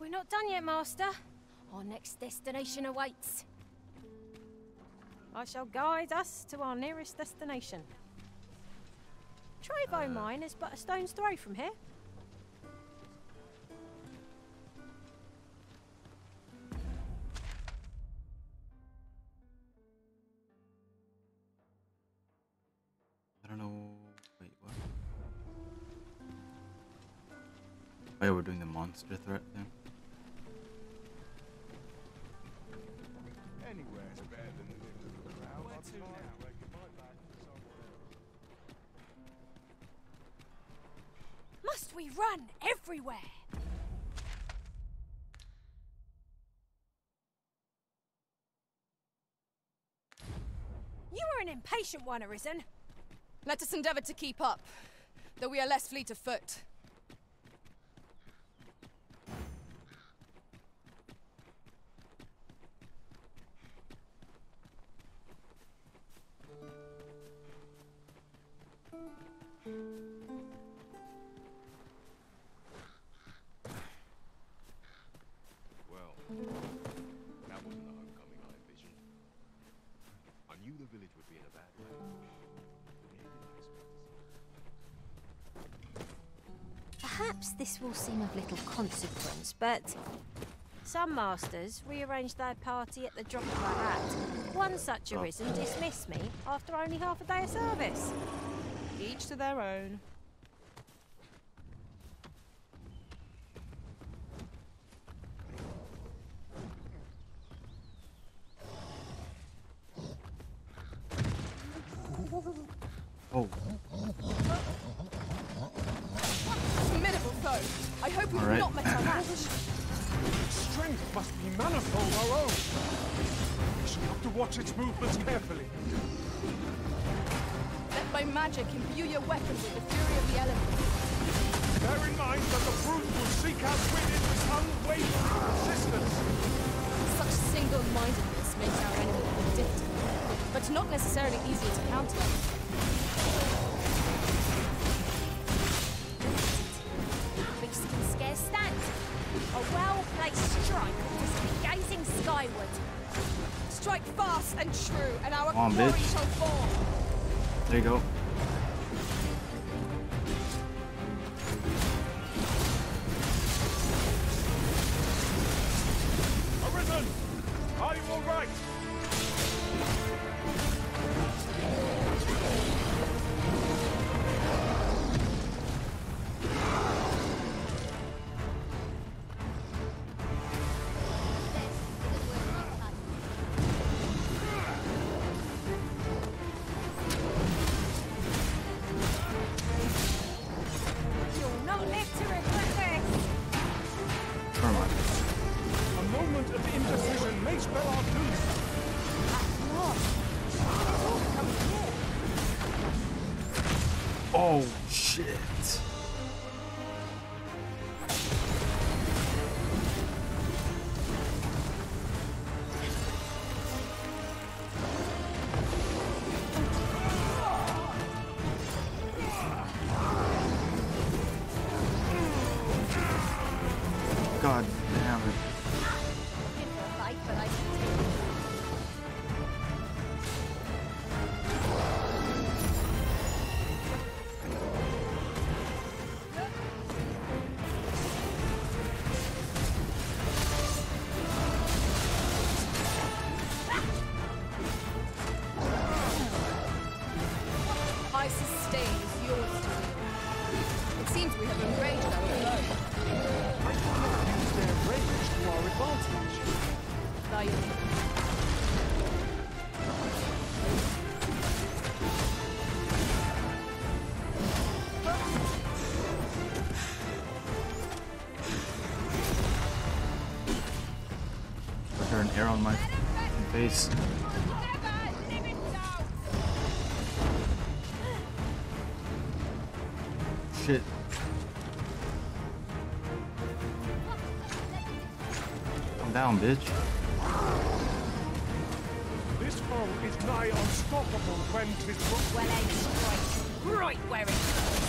We're not done yet, Master. Our next destination awaits. I shall guide us to our nearest destination. Trevo Uh. Mine is but a stone's throw from here. I don't know. Wait, what? Oh, yeah, we're doing the monster threat thing. Everywhere? You are an impatient one, Arisen. Let us endeavor to keep up, though we are less fleet of foot. Consequence, but some masters rearrange their party at the drop of a hat. One such oh. arisen dismissed me after only half a day of service. Each to their own. Face. Shit. Calm down, bitch. This foe is nigh unstoppable when 'tis brought Well aimed strike. Right where it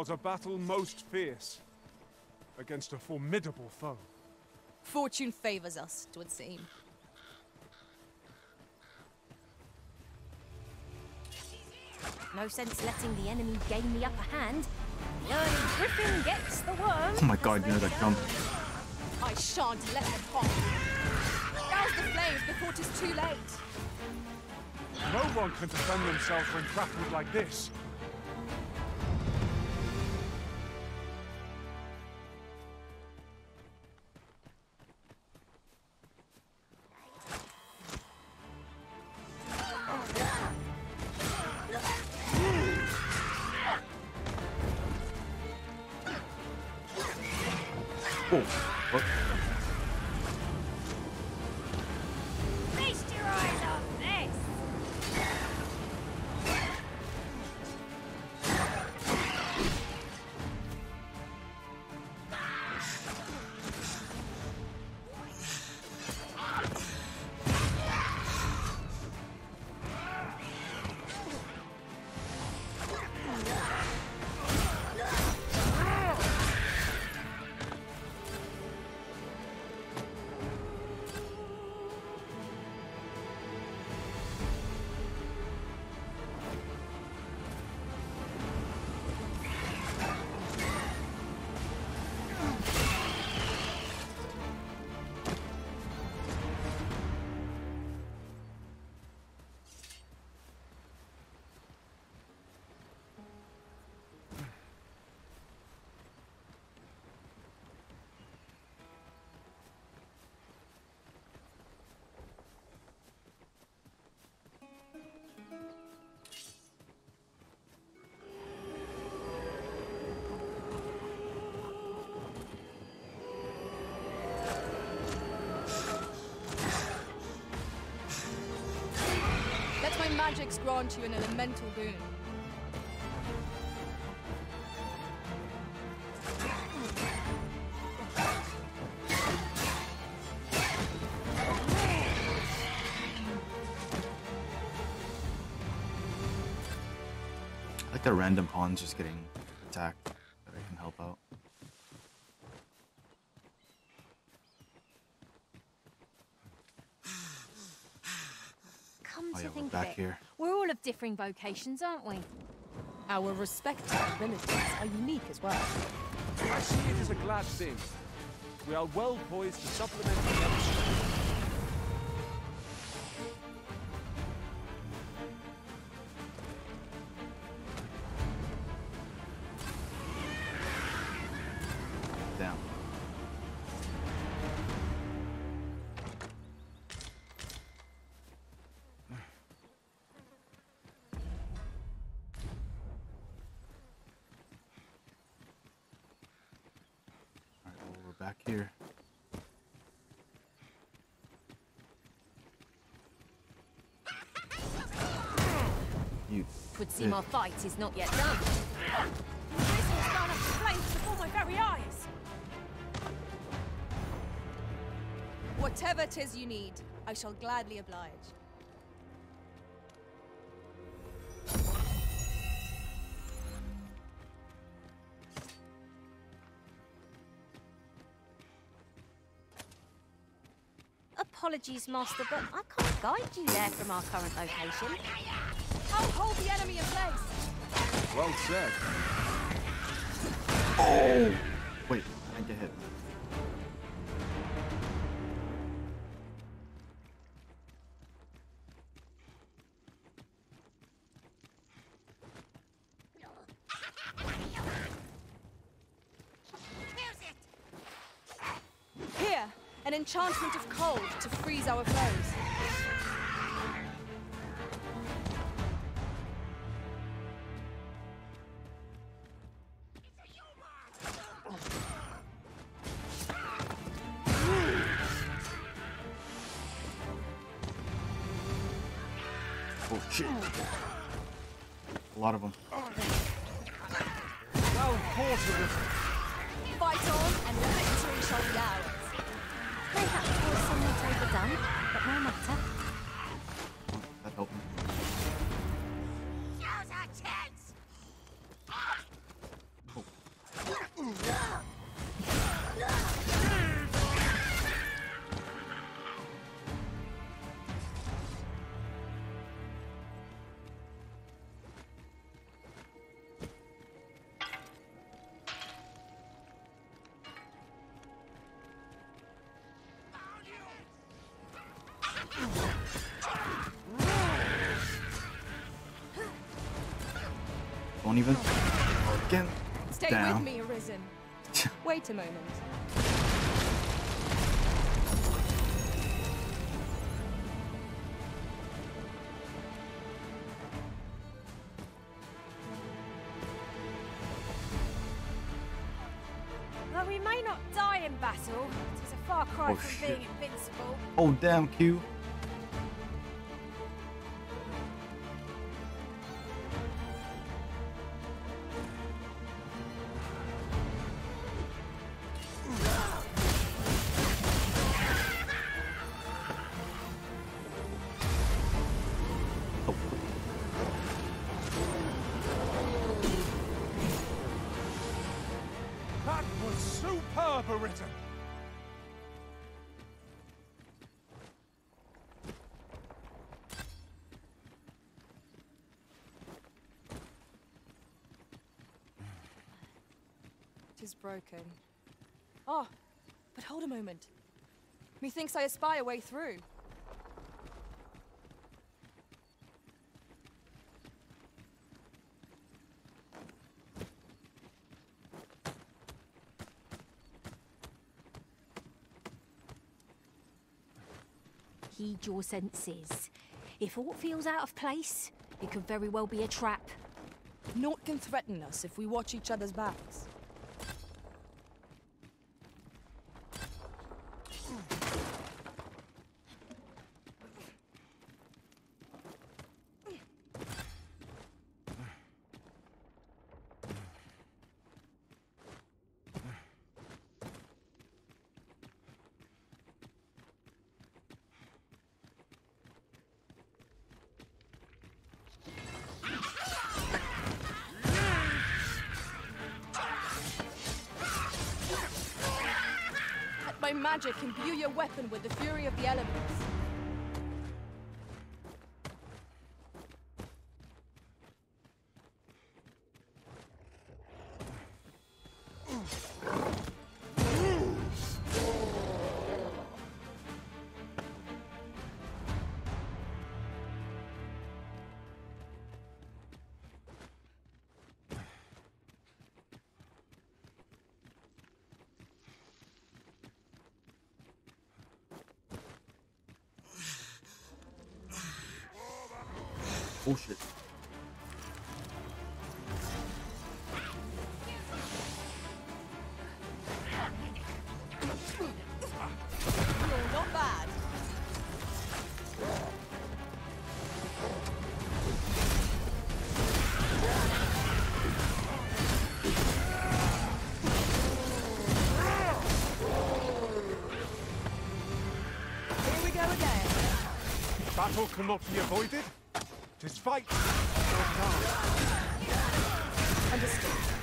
Was a battle most fierce against a formidable foe. Fortune favors us, twould seem. No sense letting the enemy gain the upper hand. The early griffin gets the worm. Oh my god, you know they that jump. I shan't let them pop. Rouse the flames before 'tis too late. No one can defend themselves when grappled like this. Magics grant you an elemental boon. Like the random pawns just getting attacked that I can help out. Come Oh to yeah, we're think of back it, here. we're all of differing vocations, aren't we? Our respective abilities are unique as well. I see it as a glad thing. We are well poised to supplement each other's Our fight is not yet done. This has gone up in flames before my very eyes. Whatever 'tis you need, I shall gladly oblige. Apologies, Master, but I can't guide you there from our current location. I'll hold the enemy in place. Well said. Oh! wait, I didn't get hit. Here, an enchantment of cold to freeze our foes. Stay Down. with me, Arisen. Wait a moment. Though we may not die in battle, it is a far cry Oh, from shit. being invincible. Oh damn, Q. broken. Ah, but hold a moment. Methinks I espy a way through. Heed your senses. If aught feels out of place, it could very well be a trap. Naught can threaten us if we watch each other's backs. Magic imbue your weapon with the fury of the elements. Again. Battle cannot be avoided. Tis fight. Understood.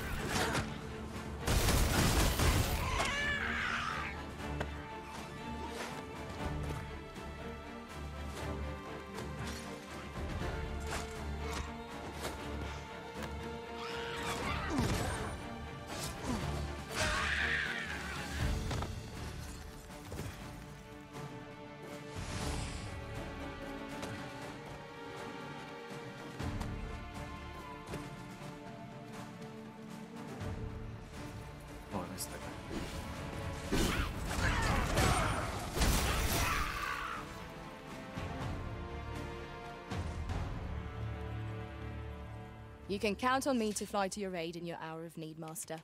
You can count on me to fly to your aid in your hour of need, Master.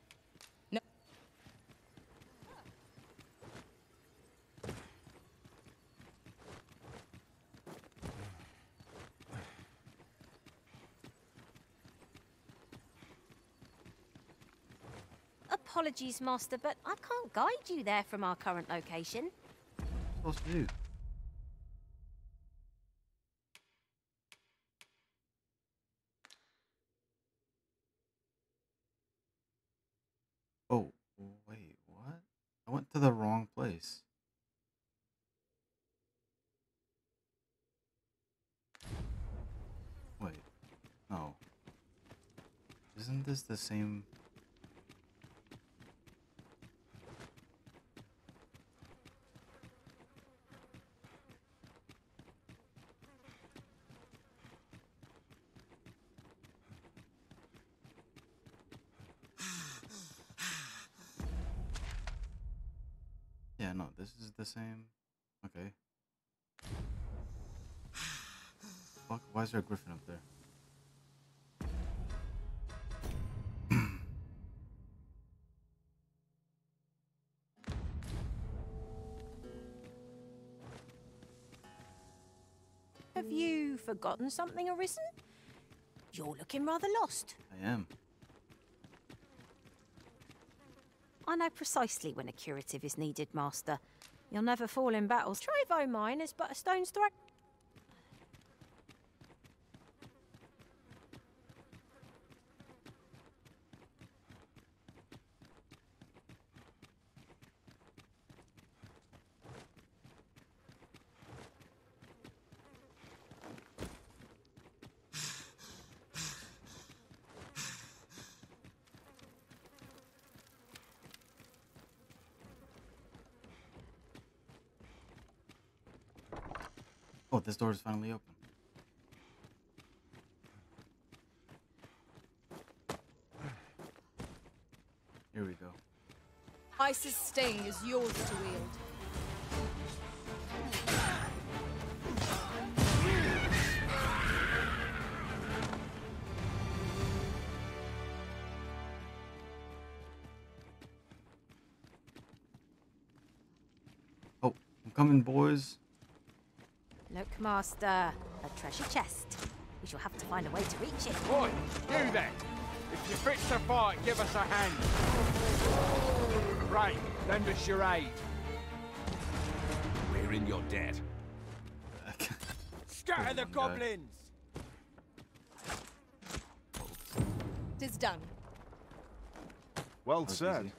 No. Apologies, Master, but I can't guide you there from our current location. What's supposed to do? Oh, wait, what? I went to the wrong place. Wait, no. Isn't this the same? Yeah, no, this is the same. Okay. Fuck, why is there a griffin up there? Forgotten something, Arisen? You're looking rather lost. I am. I know precisely when a curative is needed, Master. You'll never fall in battles. Trevo mine is but a stone's throw. Oh, this door is finally open. Here we go. Ice's sting is yours to wield. Oh, I'm coming, boys. Look, Master, a treasure chest. We shall have to find a way to reach it. Oi, do that! If you're fit to fight, give us a hand. Right, lend us your aid. We're in your debt. Scatter the One guy. goblins! Tis done. Well That was said.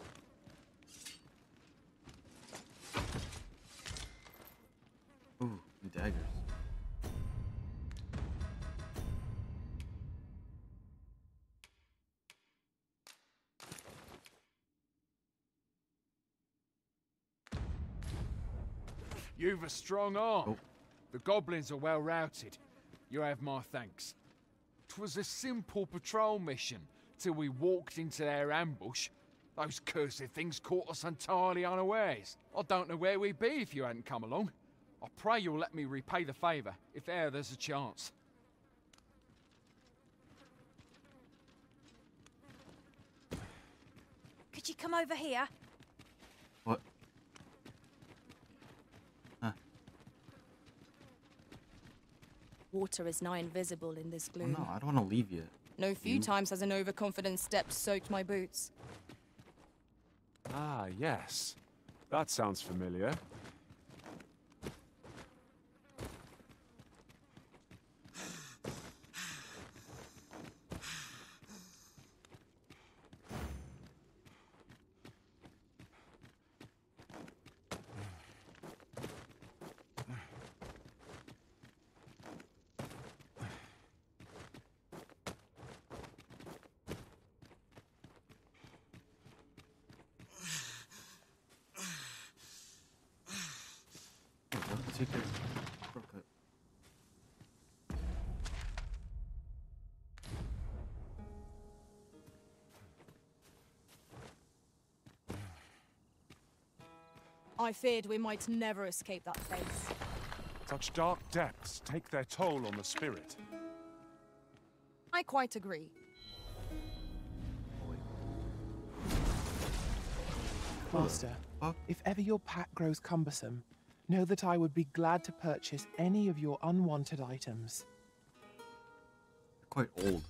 A strong arm. Oh. The goblins are well routed. You have my thanks. 'Twas a simple patrol mission till we walked into their ambush. Those cursed things caught us entirely unawares. I don't know where we'd be if you hadn't come along. I pray you'll let me repay the favour if e'er there's a chance. Could you come over here? Water is now invisible in this Oh, gloom. no, I don't want to leave yet. No few You- times has an overconfident step soaked my boots. Ah, yes. That sounds familiar. Oh, what? Secret shortcut. I feared we might never escape that place. Such dark depths take their toll on the spirit. I quite agree. Master, if ever your pack grows cumbersome, know that I would be glad to purchase any of your unwanted items. Quite old.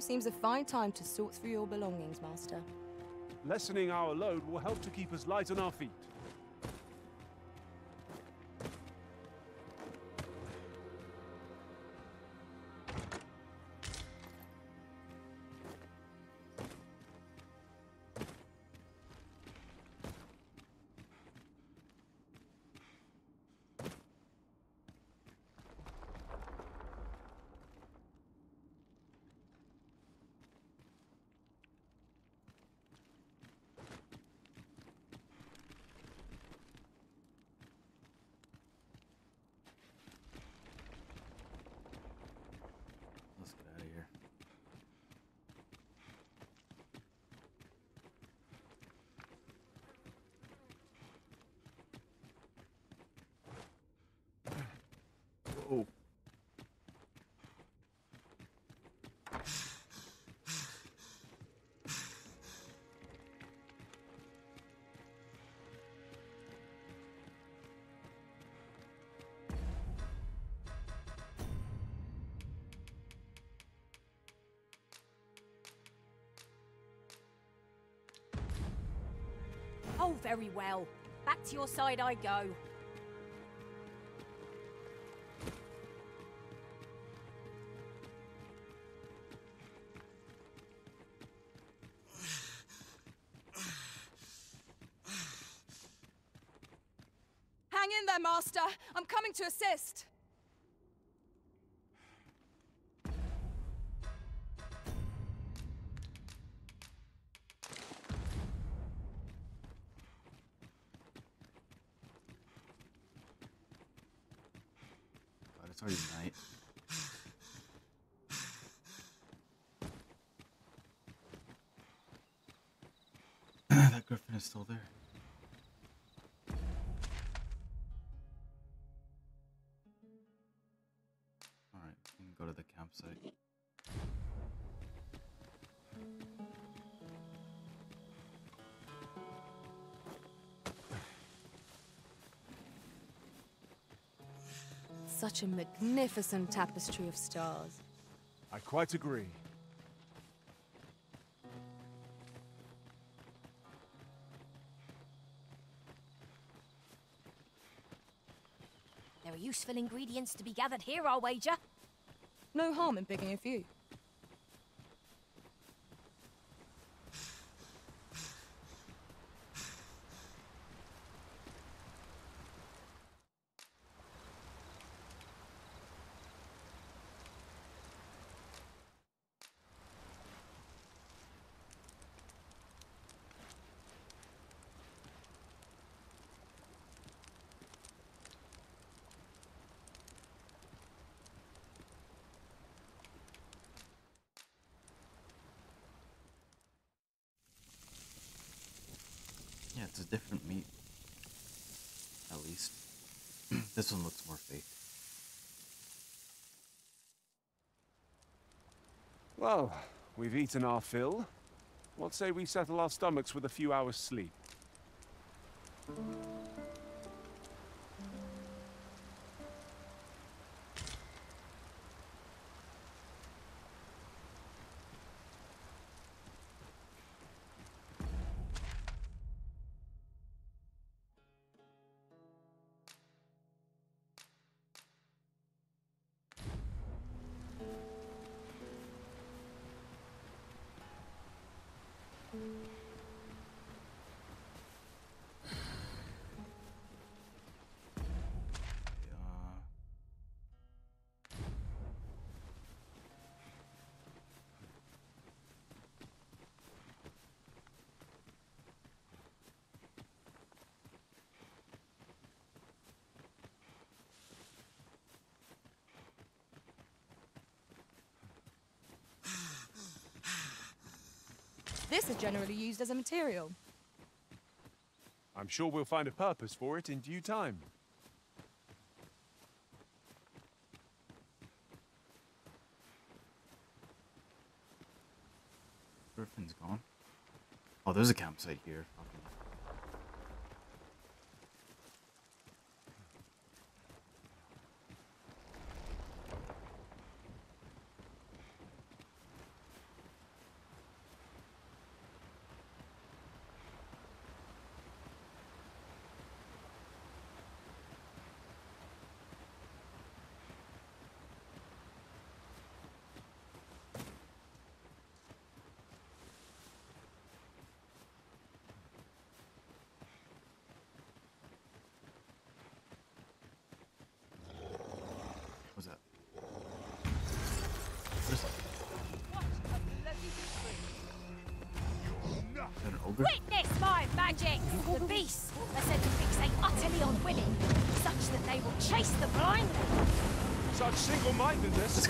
Seems a fine time to sort through your belongings, Master. Lessening our load will help to keep us light on our feet. Oh, very well. Back to your side I go. Hang in there, Master! I'm coming to assist! Such a magnificent tapestry of stars. I quite agree. There are useful ingredients to be gathered here, I'll wager. No harm in picking a few. A different meat. At least. this one looks more fake. Well, we've eaten our fill. What say we settle our stomachs with a few hours' sleep? This is generally used as a material. I'm sure we'll find a purpose for it in due time. Griffin's gone. Oh, there's a campsite here.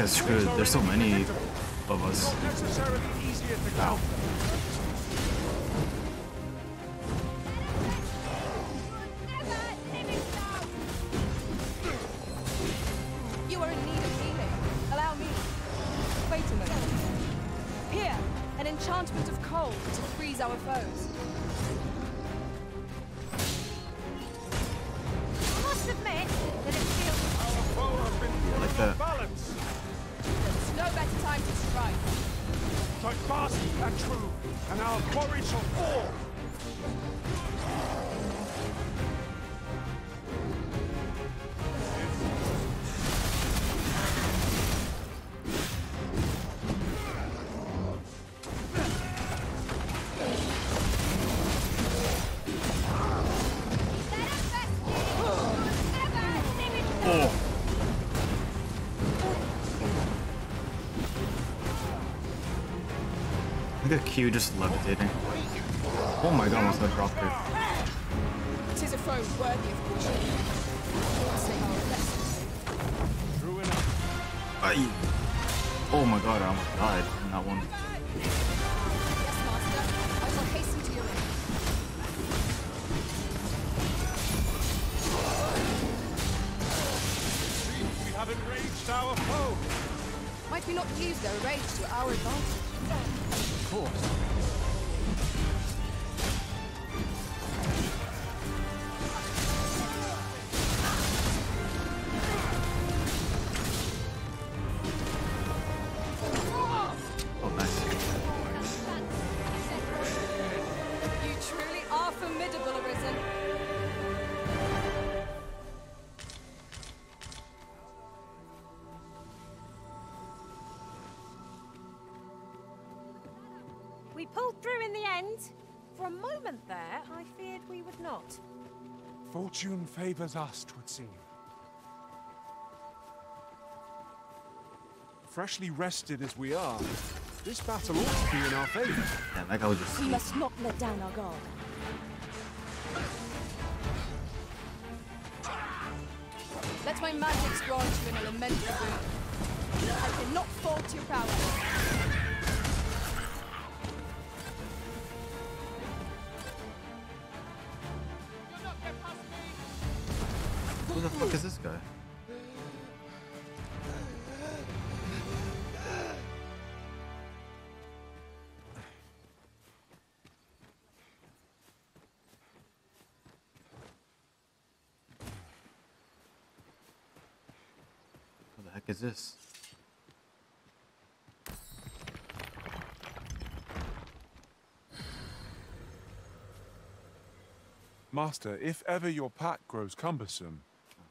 Guy's screwed. There's so many of us. Ow. Look at Q just levitating. Oh my god, almost got dropped it. Tis a foe worthy of caution. Don't say our best. True enough. Aye. Oh my god, I almost died in that one. Yes, master. I shall hasten to your aid. Seems we have enraged our foe. Might we not use their rage to our advantage? Pulled through in the end. For a moment there, I feared we would not. Fortune favors us, twould seem. Freshly rested as we are, this battle ought to be in our favor. Yeah, that guy was just. We must not let down our guard. Let my magics grant you an elemental boon. I cannot fault your power. Is this? Master, if ever your pack grows cumbersome,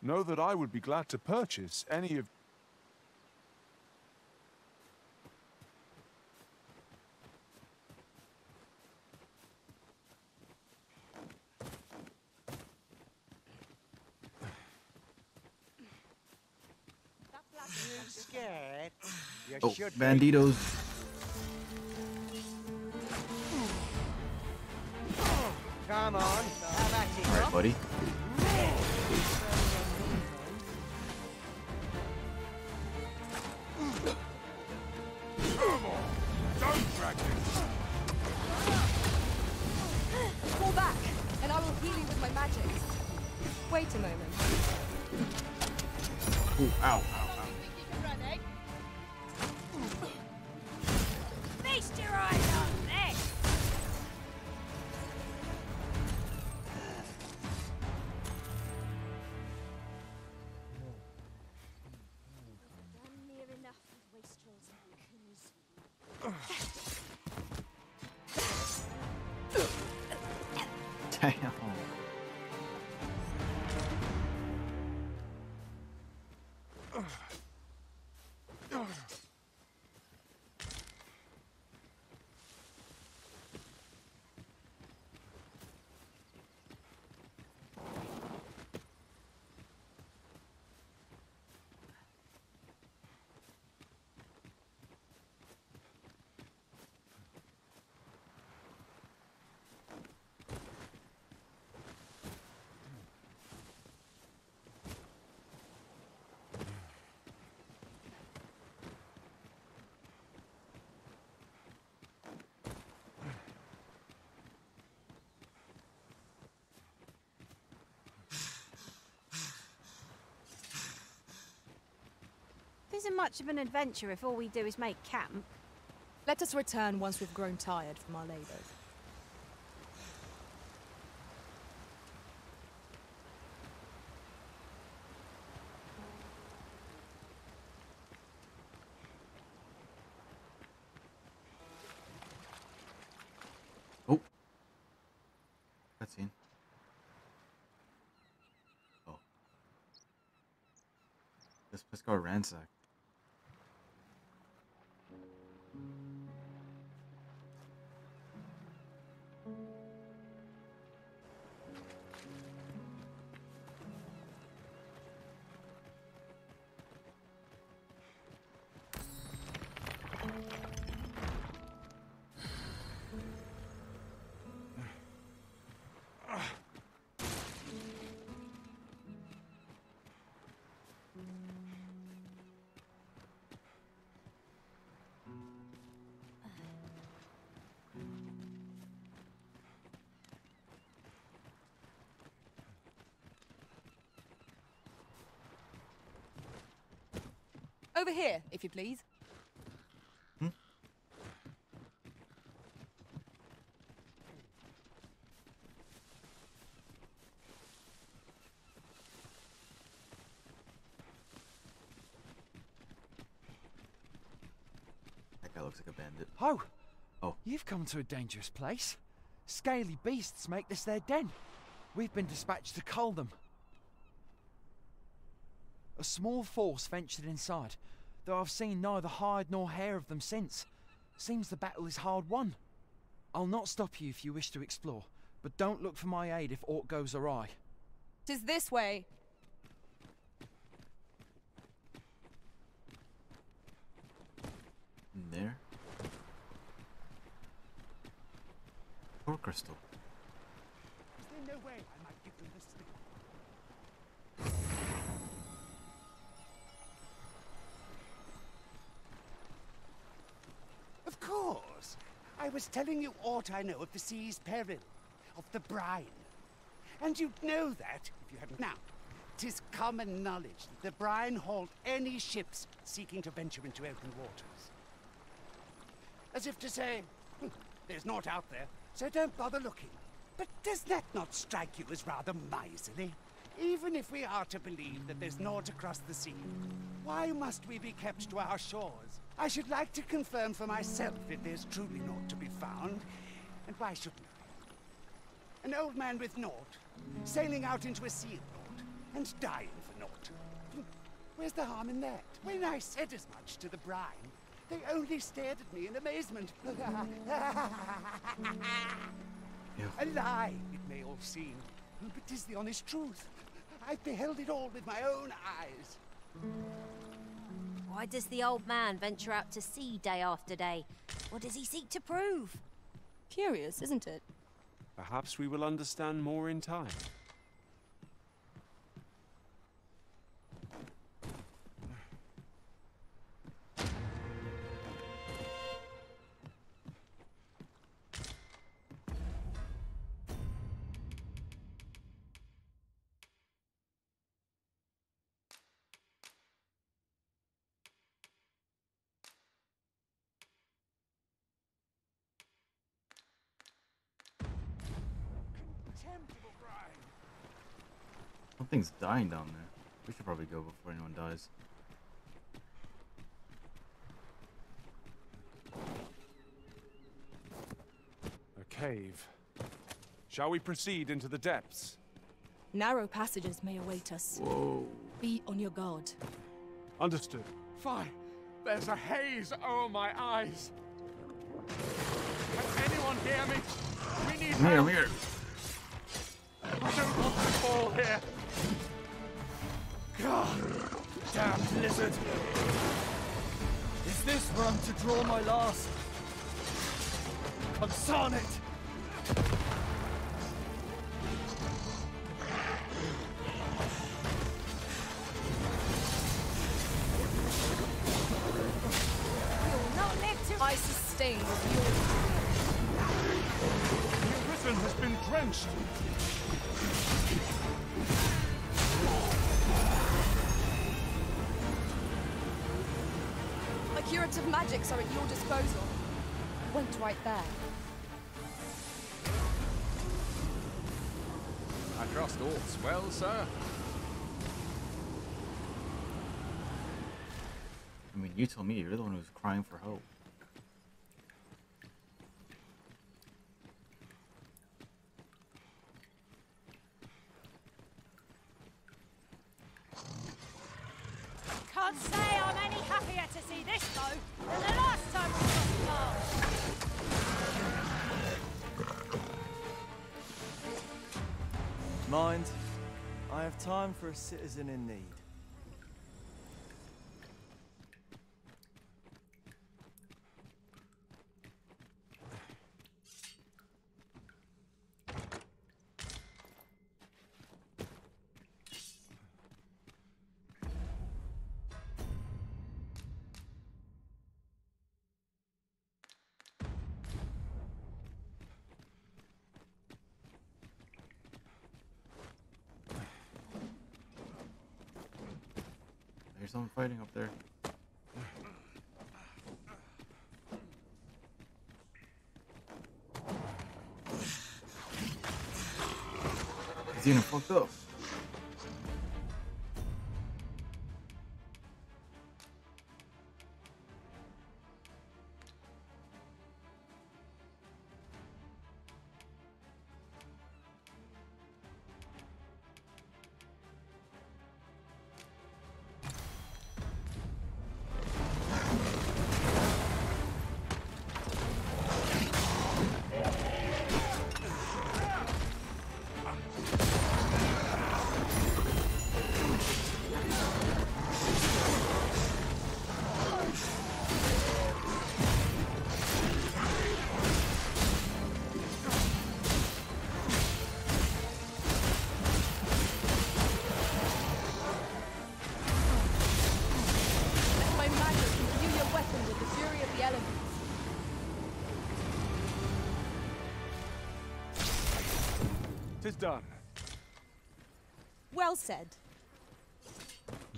know that I would be glad to purchase any of. scared? You Oh, should be. Banditos. Come on, have at it. Alright, buddy. Isn't much of an adventure if all we do is make camp. Let us return once we've grown tired from our labours. Oh. Cutscene. Oh. This place got ransacked. Over here, if you please. That guy looks like a bandit. Oh! Oh. You've come to a dangerous place. Scaly beasts make this their den. We've been dispatched to cull them. A small force ventured inside, though I've seen neither hide nor hair of them since. Seems the battle is hard won. I'll not stop you if you wish to explore, but don't look for my aid if aught goes awry. Tis this way. In there. Core crystal. Is there no way course. I was telling you aught I know of the sea's peril, of the brine. And you'd know that if you hadn't. Now, 'tis common knowledge that the brine halt any ships seeking to venture into open waters. As if to say, "Hmm, there's naught out there, so don't bother looking. But does that not strike you as rather miserly? Even if we are to believe that there's naught across the sea, why must we be kept to our shores? I should like to confirm for myself if there's truly naught to be found, and why shouldn't I? An old man with naught, sailing out into a sea of naught, and dying for naught. Hmm, Where's the harm in that? When I said as much to the brine, they only stared at me in amazement. A lie, it may all seem, but 'tis the honest truth. I beheld it all with my own eyes. Why does the old man venture out to sea day after day? What does he seek to prove? Curious, isn't it? Perhaps we will understand more in time. Something's dying down there. We should probably go before anyone dies. A cave. Shall we proceed into the depths? Narrow passages may await us. Whoa. Be on your guard. Understood. Fine. There's a haze over my eyes. Can anyone hear me? We need I'm here, I'm help. here. I don't want to fall here. God, damn lizard. Is this where I'm to draw my last? Consign it! Trust well, sir. I mean, you tell me. You're the one who's crying for help. Citizen in need. There's someone fighting up there. He's even fucked up.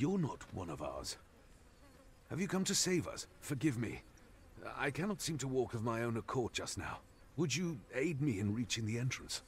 You're not one of ours. Have you come to save us? Forgive me. I cannot seem to walk of my own accord just now. Would you aid me in reaching the entrance?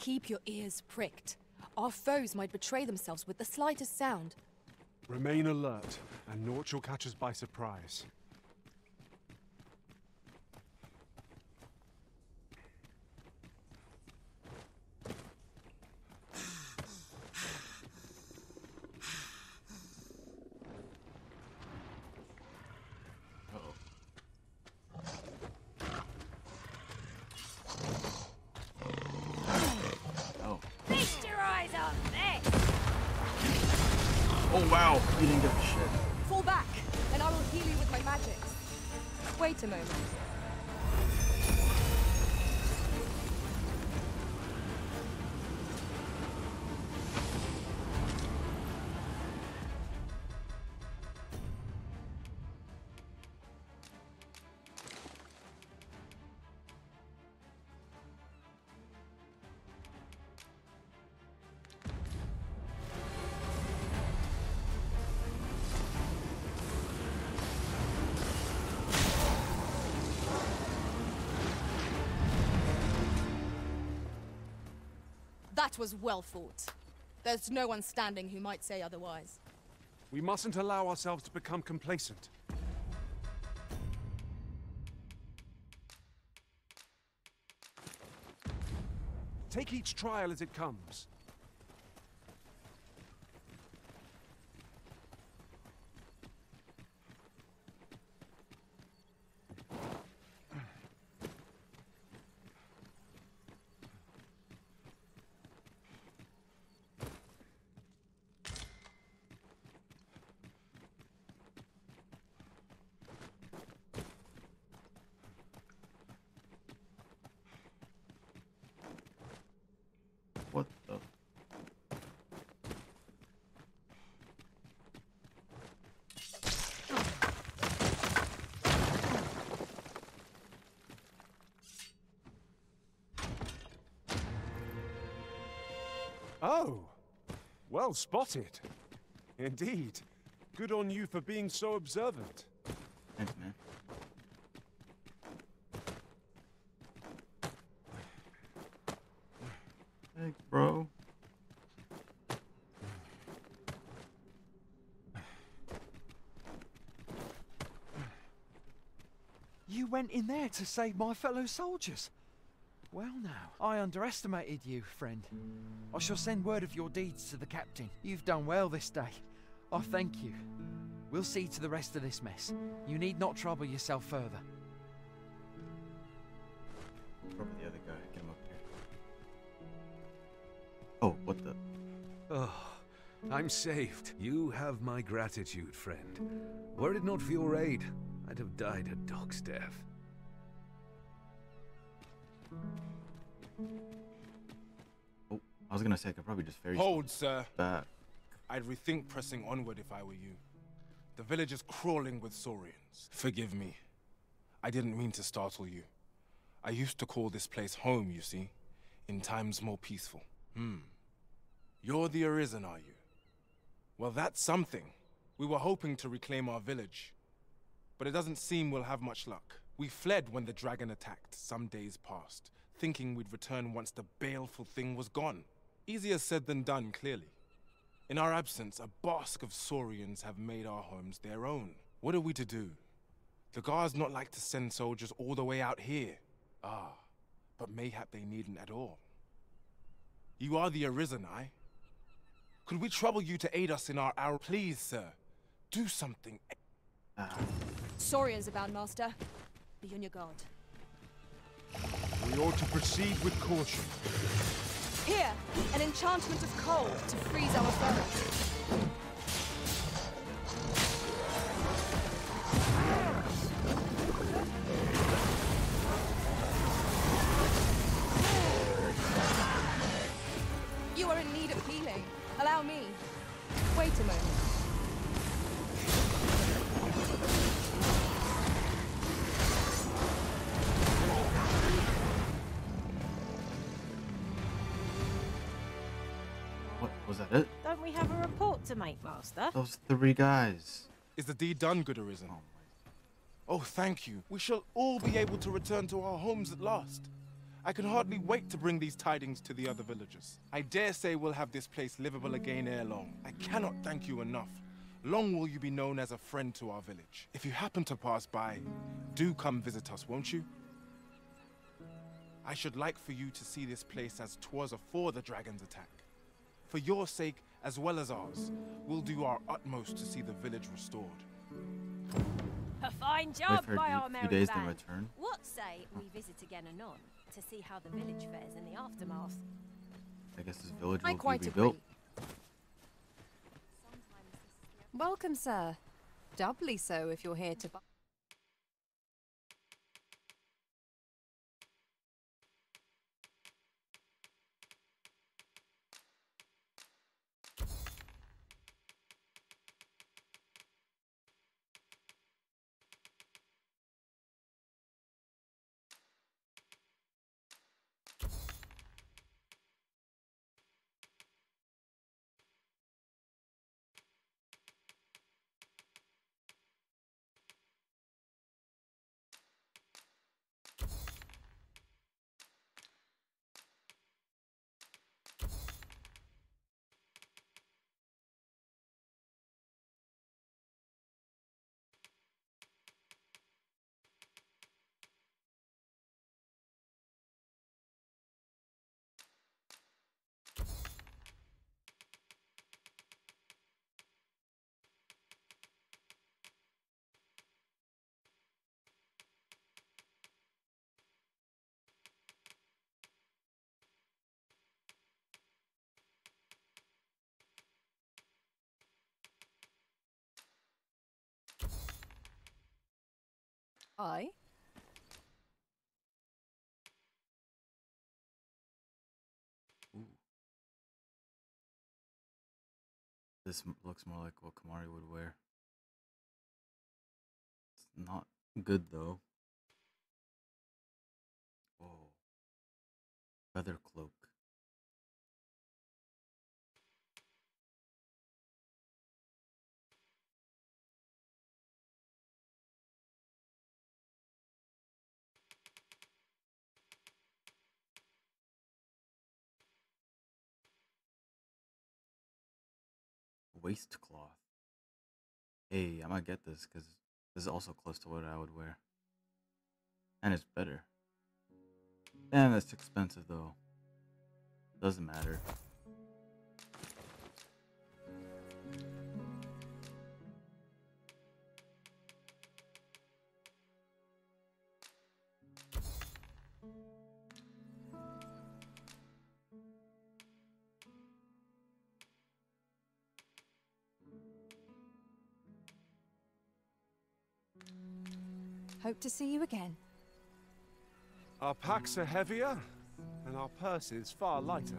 Keep your ears pricked. Our foes might betray themselves with the slightest sound. Remain alert, and naught shall catch us by surprise. Was well fought. There's no one standing who might say otherwise. We mustn't allow ourselves to become complacent. Take each trial as it comes. What the? Oh, well spotted. Indeed. Good on you for being so observant. Thanks, man. Hey, bro. You went in there to save my fellow soldiers. Well now, I underestimated you, friend. I shall send word of your deeds to the captain. You've done well this day. I thank you. We'll see to the rest of this mess. You need not trouble yourself further. Probably the other guy. Get him up here. Oh, what the? Oh, I'm saved. You have my gratitude, friend. Were it not for your aid, I'd have died a dog's death. Oh, I was gonna say I could probably just ferry Hold, sir. back. I'd rethink pressing onward if I were you. The village is crawling with saurians. Forgive me. I didn't mean to startle you. I used to call this place home, you see, in times more peaceful. Hmm. You're the Arisen, are you? Well, that's something. We were hoping to reclaim our village. But it doesn't seem we'll have much luck. We fled when the dragon attacked some days past, thinking we'd return once the baleful thing was gone. Easier said than done, clearly. In our absence, a bask of saurians have made our homes their own. What are we to do? The guards not like to send soldiers all the way out here. Ah, but mayhap they needn't at all. You are the Arisen, I. Could we trouble you to aid us in our hour? Please, sir. Do something. Saurians abound, Master. Be on your guard. We ought to proceed with caution. Here, an enchantment of cold to freeze our foes. You are in need of healing. Allow me. Wait a moment. Have a to make, Master? Those three guys. Is the deed done, good Arisen? Oh, thank you. We shall all be able to return to our homes at last. I can hardly wait to bring these tidings to the other villagers. I dare say we'll have this place livable again ere long. I cannot thank you enough. Long will you be known as a friend to our village. If you happen to pass by, do come visit us, won't you? I should like for you to see this place as 'twas afore the dragon's attack. For your sake, as well as ours, we'll do our utmost to see the village restored. A fine job for by few- our few merry days, then band. return. What say we visit again anon to see how the village fares in the aftermath? I guess this village I will quite be rebuilt. agree. Welcome, sir. Doubly so if you're here to buy. I? This looks more like what Kamari would wear. It's not good though. Oh. Feather cloak. Waistcloth. Hey, I might get this because this is also close to what I would wear. And it's better. Damn, that's expensive though. Doesn't matter. Hope to see you again. Our packs are heavier, and our purses far lighter.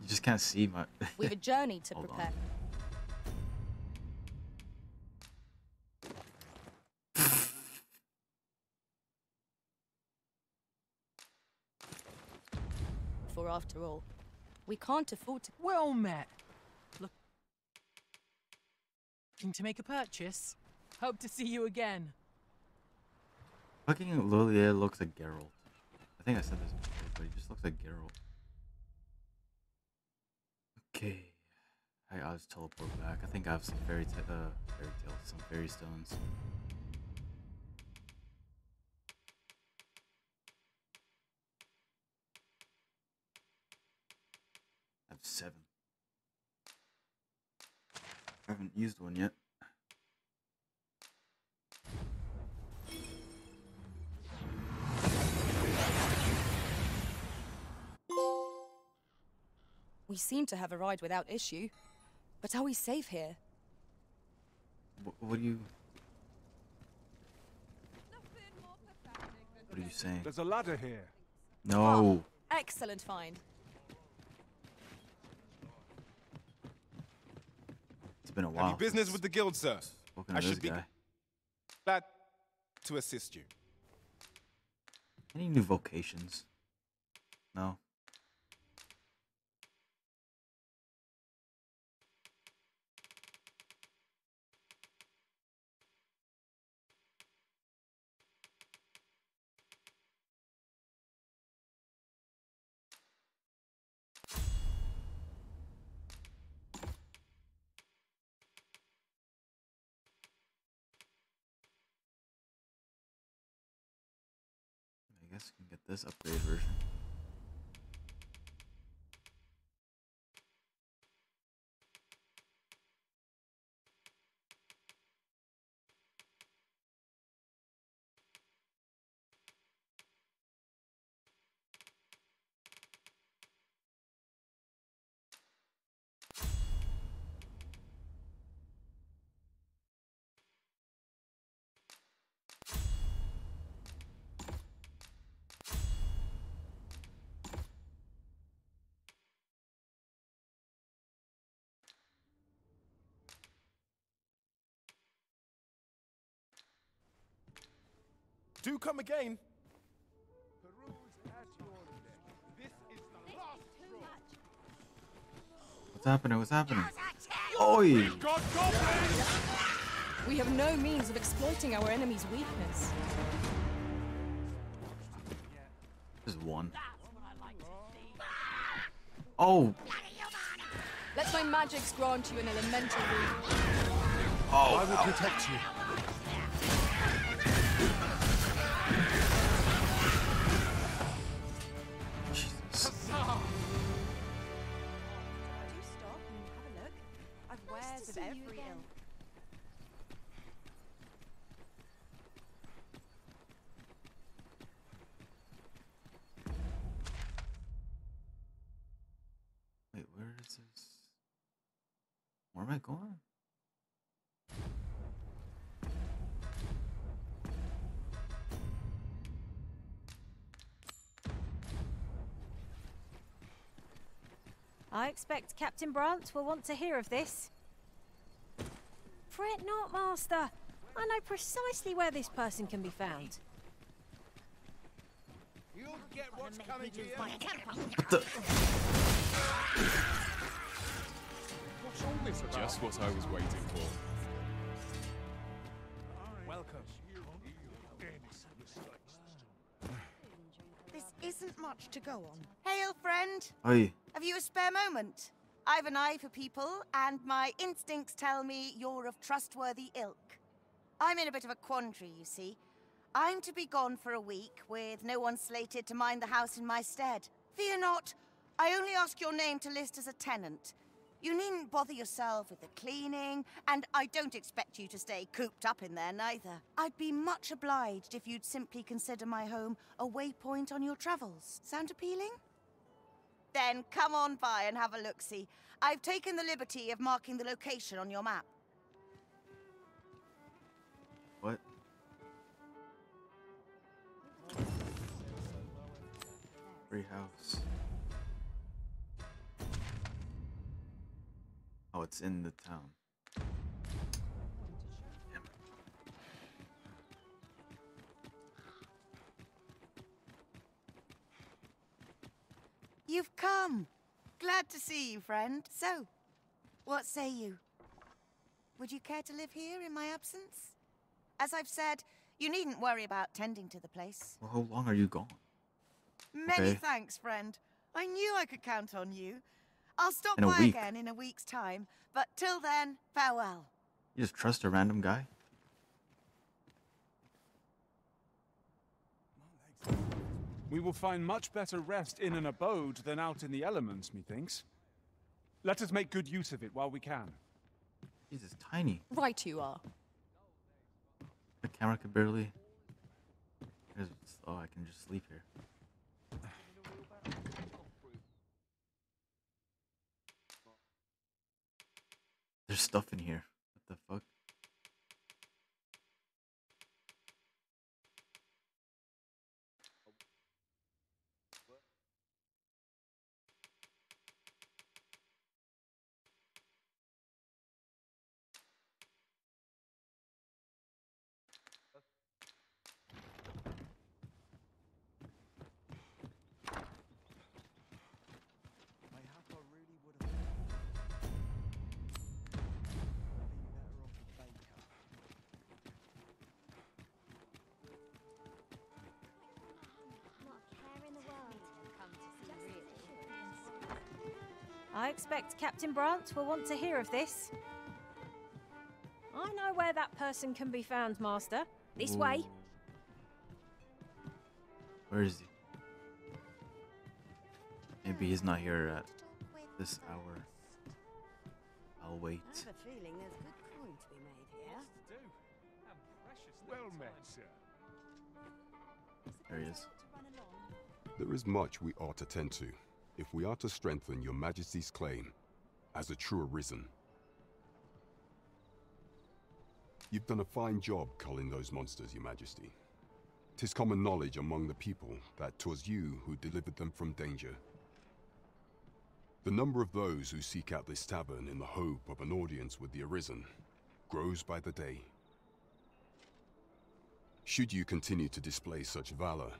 You just can't see my. We've a journey to Hold prepare. For after all, we can't afford to. Well met. Look- Looking to make a purchase? Hope to see you again. Fucking Lilier looks like Geralt. I think I said this before, but he just looks like Geralt. Okay. I, I'll just teleport back. I think I have some fairy, uh, fairy tales, some fairy stones. I have seven. I haven't used one yet. We seem to have arrived without issue. But are we safe here? Wh- what do you? What are you saying? There's a ladder here. No. Ah, excellent find. It's been a Have while. you business with the guild, sir? spoken I should be guy. glad to assist you. Any new vocations? No. I guess we can get this upgrade version. Come again. What's happening? What's happening? Oi! We have no means of exploiting our enemy's weakness. There's one. Oh! Let my magics grant you an elemental rune. Oh! I will protect you. of every ill. Wait, where is this? Where am I going? I expect Captain Brant will want to hear of this. Fret not, Master. I know precisely where this person can be found. You'll get what's coming to you. What's all this about? Just what I was waiting for. Welcome. This isn't much to go on. Hail, friend. Oi. Have you a spare moment? I've an eye for people, and my instincts tell me you're of trustworthy ilk. I'm in a bit of a quandary, you see. I'm to be gone for a week, with no one slated to mind the house in my stead. Fear not, I only ask your name to list as a tenant. You needn't bother yourself with the cleaning, and I don't expect you to stay cooped up in there neither. I'd be much obliged if you'd simply consider my home a waypoint on your travels. Sound appealing? Then come on by and have a look-see. I've taken the liberty of marking the location on your map. What? Free house. Oh, it's in the town. You've come. Glad to see you, friend. So, what say you? Would you care to live here in my absence? As I've said, you needn't worry about tending to the place. Well, how long are you gone? Many Okay. thanks, friend. I knew I could count on you. I'll stop by week. again in a week's time, but till then, farewell. You just trust a random guy? We will find much better rest in an abode than out in the elements, methinks. Let us make good use of it while we can. Jesus, tiny. Right you are. The camera could barely. Oh, I can just sleep here. There's stuff in here. What the fuck? I expect Captain Brant will want to hear of this. I know where that person can be found, Master. This way. Where is he? Maybe he's not here at this hour. I'll wait. I have a feeling there's good coin to be made here. Well met, sir. There he is. There is much we ought to tend to, if we are to strengthen your majesty's claim as a true arisen. You've done a fine job culling those monsters, your majesty. Tis common knowledge among the people that 'twas you who delivered them from danger. The number of those who seek out this tavern in the hope of an audience with the arisen grows by the day. Should you continue to display such valor,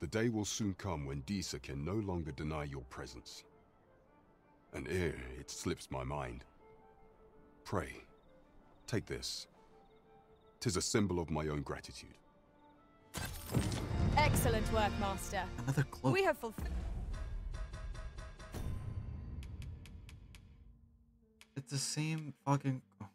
the day will soon come when Disa can no longer deny your presence. And ere it slips my mind, pray, take this. Tis a symbol of my own gratitude. Excellent work, Master. Another cloak. We have fulfilled. It's the same fucking. oh.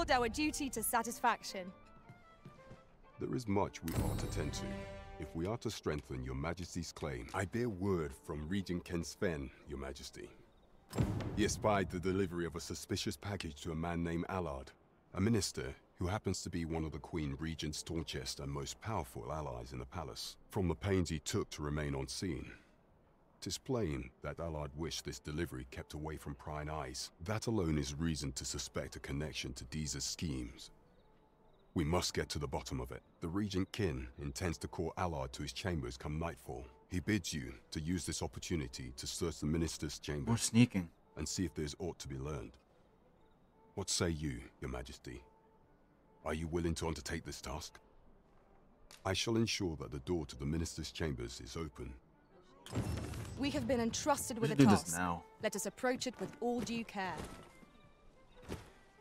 Fulfilled our duty to satisfaction. There is much we ought to tend to. If we are to strengthen your majesty's claim, I bear word from Regent Kin Sven, your majesty. He espied the delivery of a suspicious package to a man named Allard, a minister who happens to be one of the Queen Regent's staunchest and most powerful allies in the palace. From the pains he took to remain on scene, Tis plain that Allard wished this delivery kept away from prying eyes. That alone is reason to suspect a connection to Disa's schemes. We must get to the bottom of it. The Regent Kin intends to call Allard to his chambers come nightfall. He bids you to use this opportunity to search the Minister's chambers. We're sneaking. And see if there's aught to be learned. What say you, Your Majesty? Are you willing to undertake this task? I shall ensure that the door to the Minister's chambers is open. We have been entrusted with a should this task. now. Let us approach it with all due care.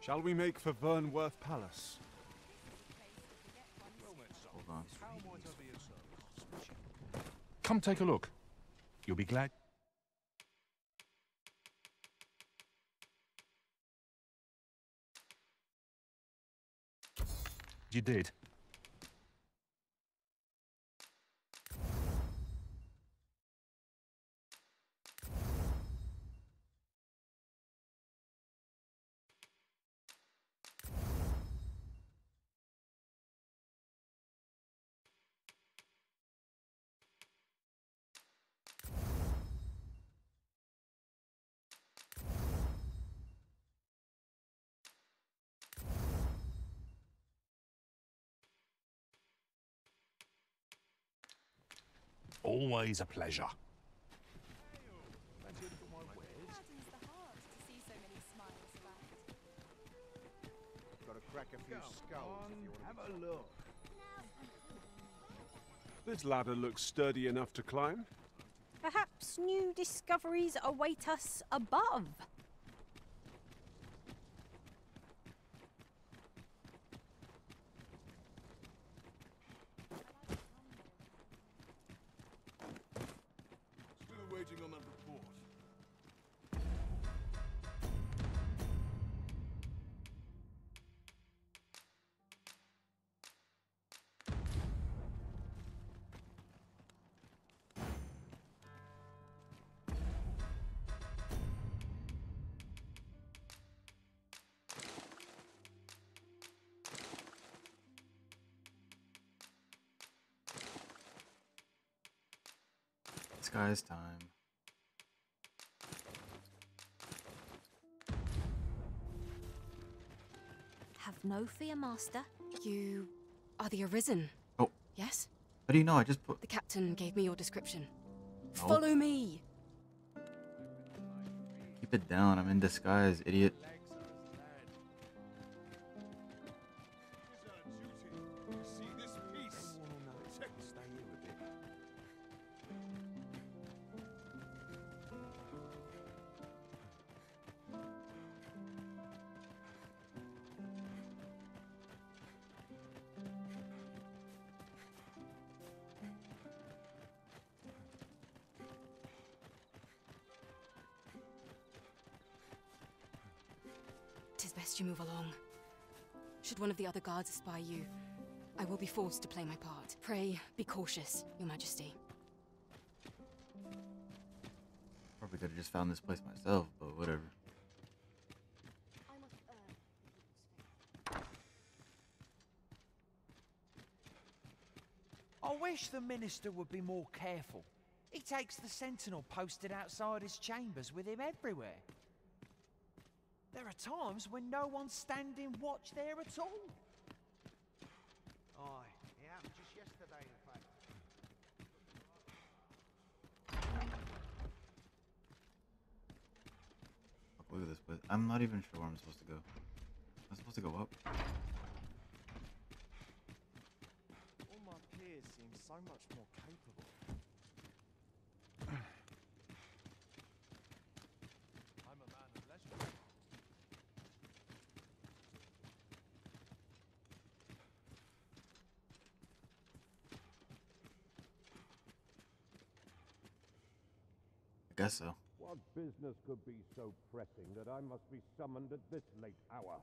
Shall we make for Vernworth Palace? Hold on. Come take a look. You'll be glad. You did. Always a pleasure. Got to crack a few skulls if you want to have a look. This ladder looks sturdy enough to climb. Perhaps new discoveries await us above. This time. Have no fear, Master. You are the Arisen. Oh. Yes? How do you know? I just put. The captain gave me your description. No. Follow me! Keep it down. I'm in disguise, idiot. The other guards espy you, I will be forced to play my part. Pray, be cautious, Your Majesty. Probably could have just found this place myself, but whatever. I wish the minister would be more careful. He takes the sentinel posted outside his chambers with him everywhere. There are times when no one's standing watch there at all. Aye, it happened just yesterday, in fact. Look at this place. I'm not even sure where I'm supposed to go. I'm supposed to go up. All my peers seem so much more capable. I'm a man of leisure. I guess so. What business could be so pressing that I must be summoned at this late hour?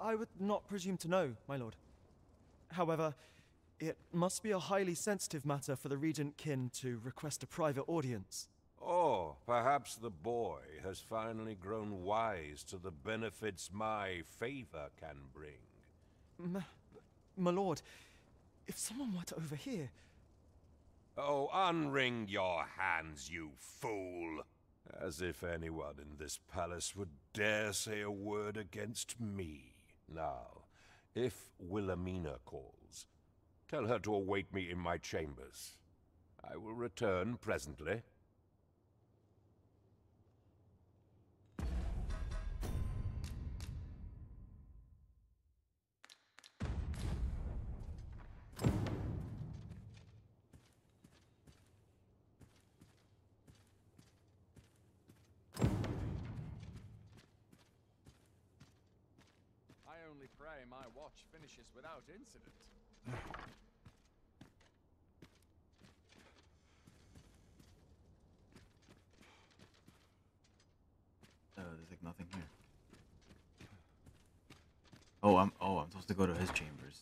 I would not presume to know, my lord. However, it must be a highly sensitive matter for the Regent Kin to request a private audience. Or perhaps the boy has finally grown wise to the benefits my favor can bring. M- my lord, if someone were to overhear, Oh, unring your hands, you fool! As if anyone in this palace would dare say a word against me. Now, If Wilhelmina calls, tell her to await me in my chambers. I will return presently. Watch finishes without incident. Uh, there's like nothing here. Oh, I'm oh I'm supposed to go to his chambers.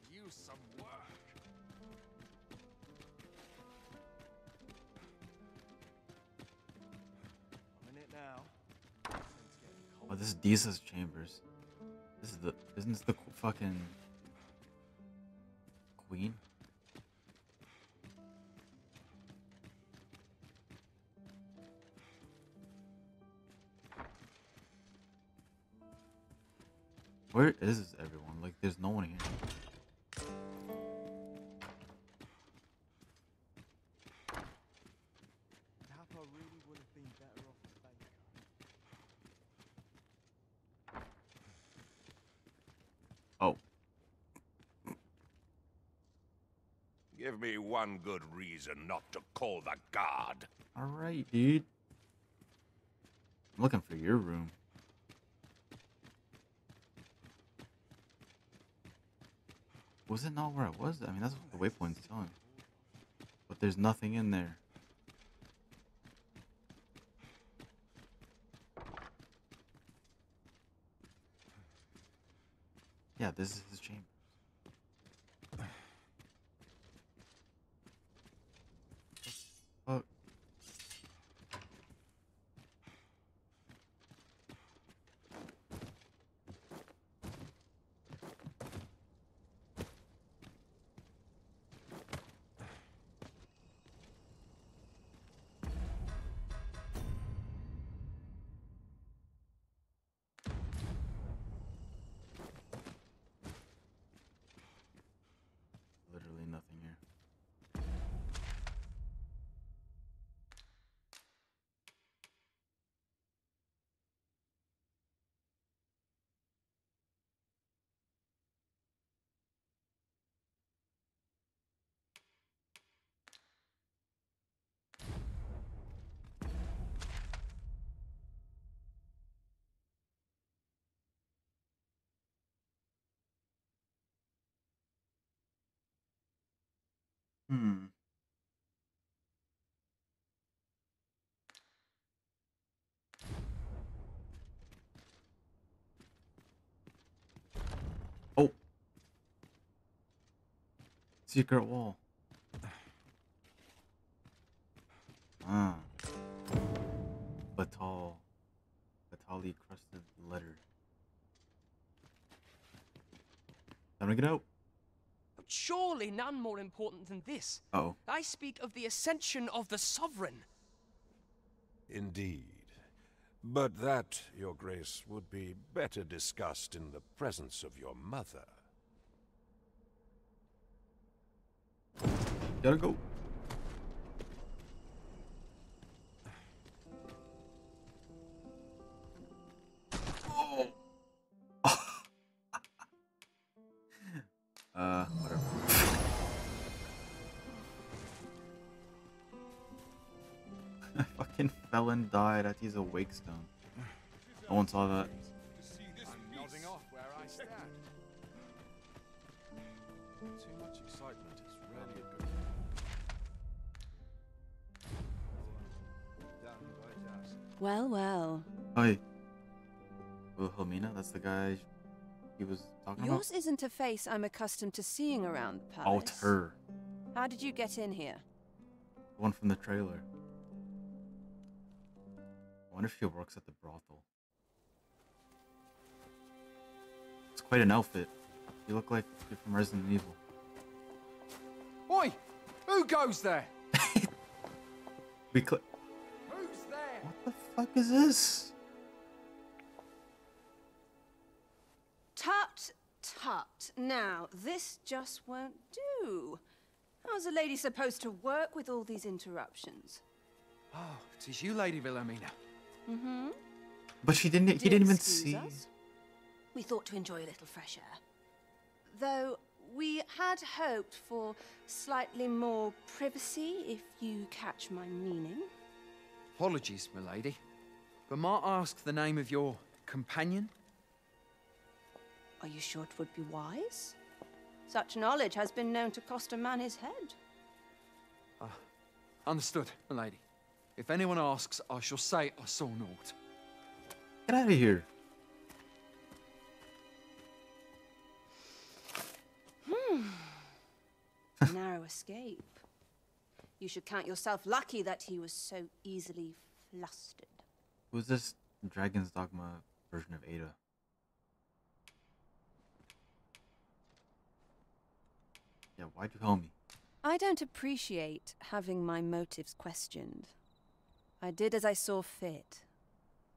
Could use some work. I'm in it now. Oh, this is Disa's chambers. This is the isn't this the qu- fucking queen? Where is everyone? Reason not to call the guard. all right, dude. I'm looking for your room. Was it not where I was? I mean, that's what the waypoint's telling. But there's nothing in there. Yeah, this is his chamber. Fuck. Literally nothing here. Hmm. Oh. Secret wall. Ah. Batal. Batali crusted letter. Time to get out. Surely none more important than this. Uh-oh. I speak of the ascension of the sovereign. Indeed. But that, Your Grace, would be better discussed in the presence of your mother. Gotta go. Oh. uh, whatever. Fucking felon died after he's a Wakestone. No one saw that. Well, well. Oh, hey. Wilhelmina, that's the guy he was talking Yours isn't a face I'm accustomed to seeing around the about? palace. Oh, it's her. How did you get in here? The one from the trailer. I wonder if she works at the brothel. It's quite an outfit. You look like you're from Resident Evil. Oi! Who goes there? We click. Who's there? What the fuck is this? Tut, tut. Now, this just won't do. How's a lady supposed to work with all these interruptions? Oh, it is you, Lady Wilhelmina. Mm-hmm. But she didn't. He didn't even excuse see. us. We thought to enjoy a little fresh air. Though we had hoped for slightly more privacy, if you catch my meaning. Apologies, milady. But might I ask the name of your companion? Are you sure it would be wise? Such knowledge has been known to cost a man his head. "ah, Understood, milady. If anyone asks, I shall say I saw naught. Get out of here. Hmm. Narrow escape. You should count yourself lucky that he was so easily flustered. Who's this Dragon's Dogma version of Ada? Yeah, why'd you help me? I don't appreciate having my motives questioned. I did as I saw fit.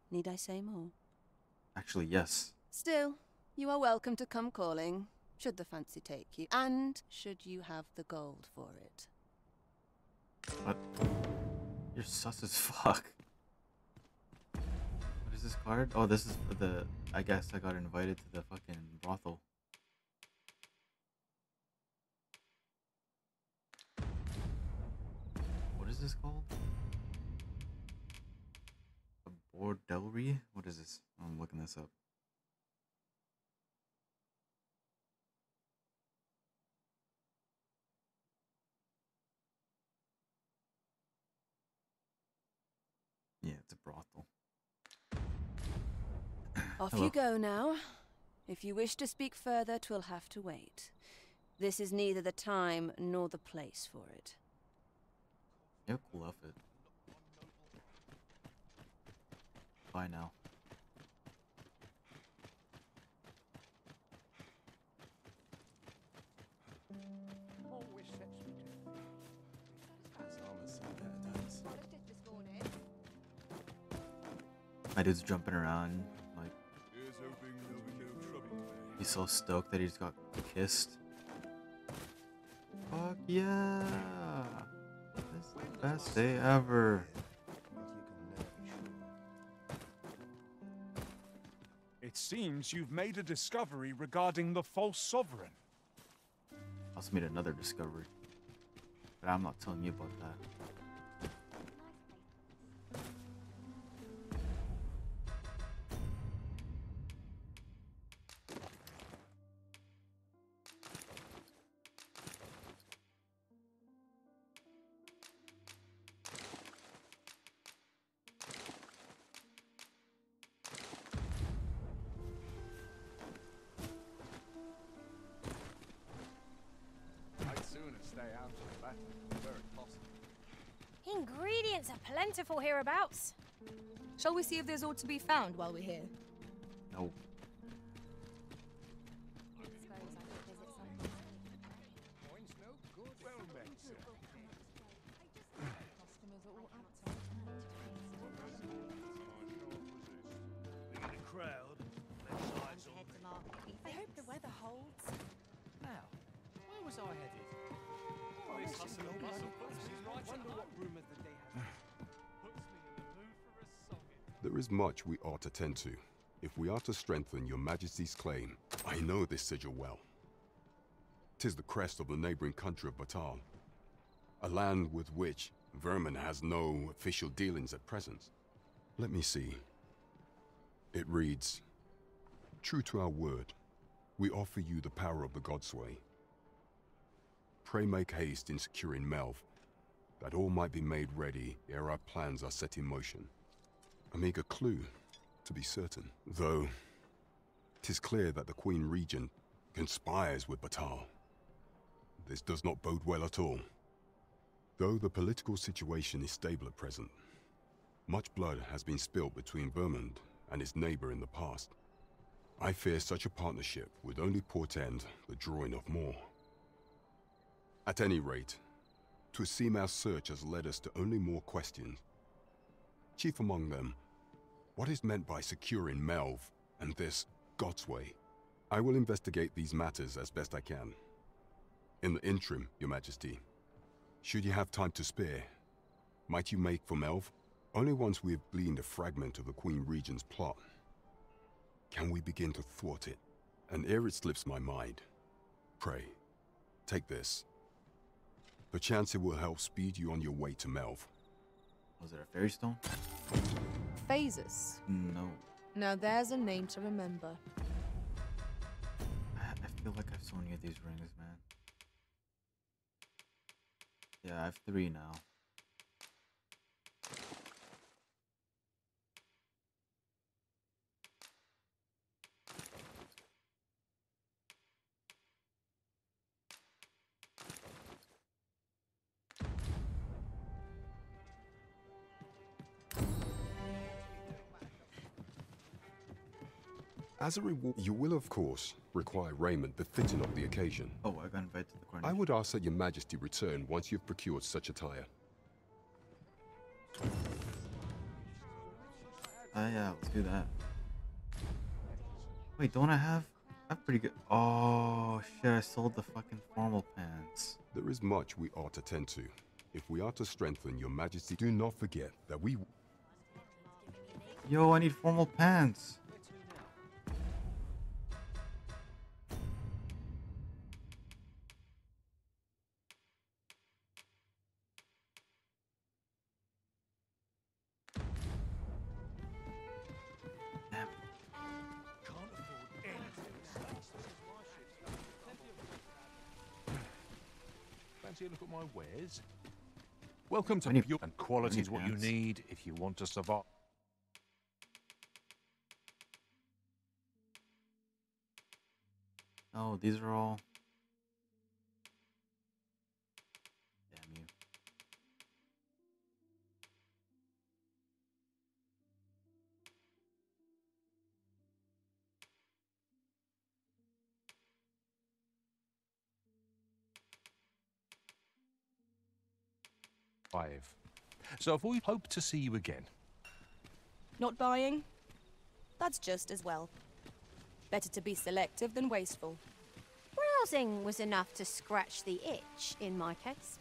Need I say more? Actually, yes. Still, you are welcome to come calling, should the fancy take you, and should you have the gold for it. What? You're sus as fuck. What is this card? Oh, this is for the. I guess I got invited to the fucking brothel. What is this called? A bordelry? What is this? I'm looking this up. Yeah, it's a brothel. Off Hello. you go now. If you wish to speak further, twill have to wait. This is neither the time nor the place for it. A cool outfit. Bye now. My dude's jumping around he's so stoked that he just got kissed. Fuck yeah! This is the best day ever. It seems you've made a discovery regarding the false sovereign. I also made another discovery. But I'm not telling you about that. Are plentiful hereabouts. Shall we see if there's aught to be found while we're here? No. I hope the weather holds. Now, where was I headed? Oh, it's hustle and bustle. Wonder what rumours is much we ought to tend to. If we are to strengthen your majesty's claim, I know this sigil well. Tis the crest of the neighboring country of Battahl, a land with which Vermund has no official dealings at present. Let me see. It reads, True to our word, we offer you the power of the Godsway. Pray make haste in securing Melve, that all might be made ready ere our plans are set in motion. A meager clue, to be certain. Though, tis clear that the Queen Regent conspires with Battahl. This does not bode well at all. Though the political situation is stable at present, much blood has been spilled between Vermund and his neighbor in the past. I fear such a partnership would only portend the drawing of more. At any rate, to seem our search has led us to only more questions. Chief among them, what is meant by securing Melve and this Godsway? I will investigate these matters as best I can. In the interim, Your Majesty, should you have time to spare, might you make for Melve? Only once we have gleaned a fragment of the Queen Regent's plot can we begin to thwart it. And ere it slips my mind, pray, take this. Perchance it will help speed you on your way to Melve. Was it a Ferrystone? Phaesus. No. Now there's a name to remember. I, feel like I've so you these rings, man. Yeah, I have three now. As a reward, you will, of course, require raiment befitting of the occasion. Oh, I got invited to the coronation. I would ask that your majesty return once you've procured such attire. Ah, yeah, let's do that. Wait, don't I have? I have pretty good. Oh shit! I sold the fucking formal pants. There is much we ought to tend to. If we are to strengthen your majesty, do not forget that we... Yo, I need formal pants. Welcome to Pure, and quality is what you need if you want to survive. Oh, these are all. Five. So if we hope to see you again, Not buying? That's just as well. Better to be selective than wasteful. Browsing was enough to scratch the itch, in my case.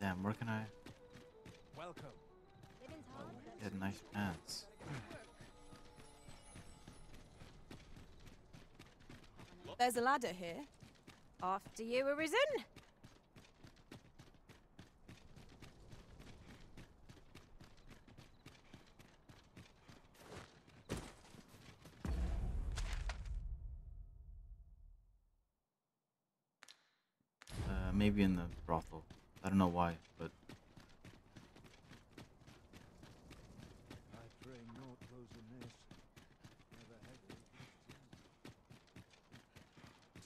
Damn, where can I Welcome. get nice pants? There's a ladder here. After you, Arisen. Uh, maybe in the brothel. I don't know why, but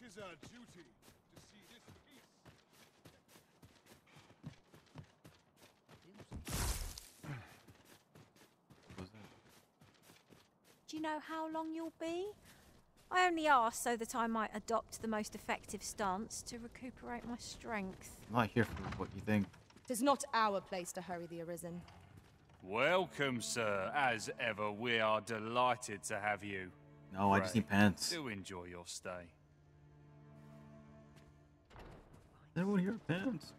Tis our duty to see this peace. what was that? Do you know how long you'll be? I only asked so that I might adopt the most effective stance to recuperate my strength. I'm not here for what you think. It is not our place to hurry the Arisen. Welcome, sir. As ever, we are delighted to have you. No, I just need pants. Do enjoy your stay. Everyone here pants.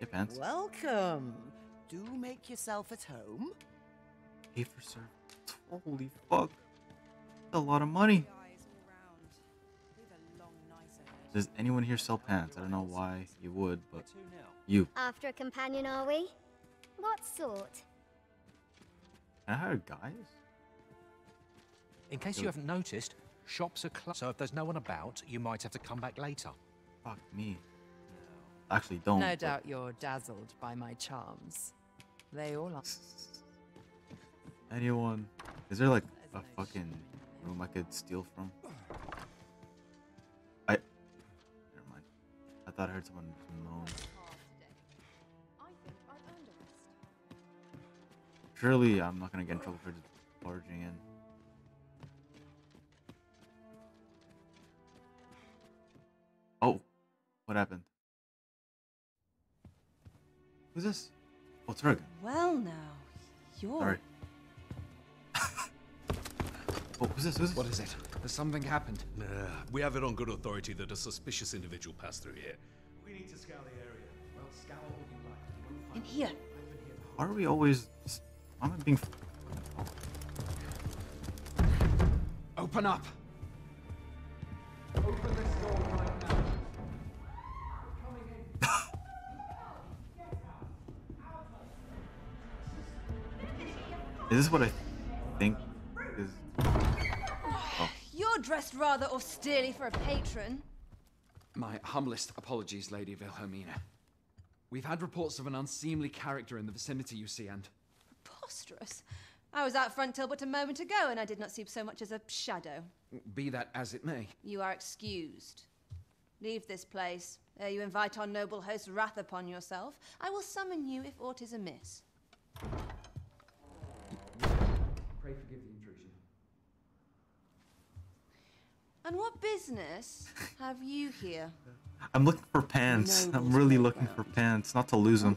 Get pants. Welcome. Do make yourself at home. Pay for service. Holy fuck. That's a lot of money. Does anyone here sell pants? I don't know why you would, but you. After a companion, are we? What sort? Can I hire guys? In case you haven't noticed, shops are closed, so if there's no one about, you might have to come back later. Fuck me. actually don't. No but- doubt you're dazzled by my charms. They all are. Anyone? Is there like a fucking room I could steal from? I. Never mind. I thought I heard someone moan. Surely I'm not gonna get in trouble for just barging in. Oh, what happened? Who's this? Oh, Turg. Well, now, you're. Sorry. Oh, who's this? Who's this? What is it? Has something happened? Nah, we have it on good authority that a suspicious individual passed through here. We need to scour the area. Well, scour all you like. In here. Why are we always? Why am I being? Open up! Open this door right now. Is this what I think is? You're dressed rather austerely for a patron. My humblest apologies, Lady Wilhelmina. We've had reports of an unseemly character in the vicinity, you see, and Preposterous. I was out front till but a moment ago, and I did not see so much as a shadow. be that as it may, You are excused. Leave this place, ere you invite our noble host's wrath upon yourself. I will summon you if aught is amiss. pray forgive the And what business have you here? I'm looking for pants. Noble I'm really looking for pants, not to lose them.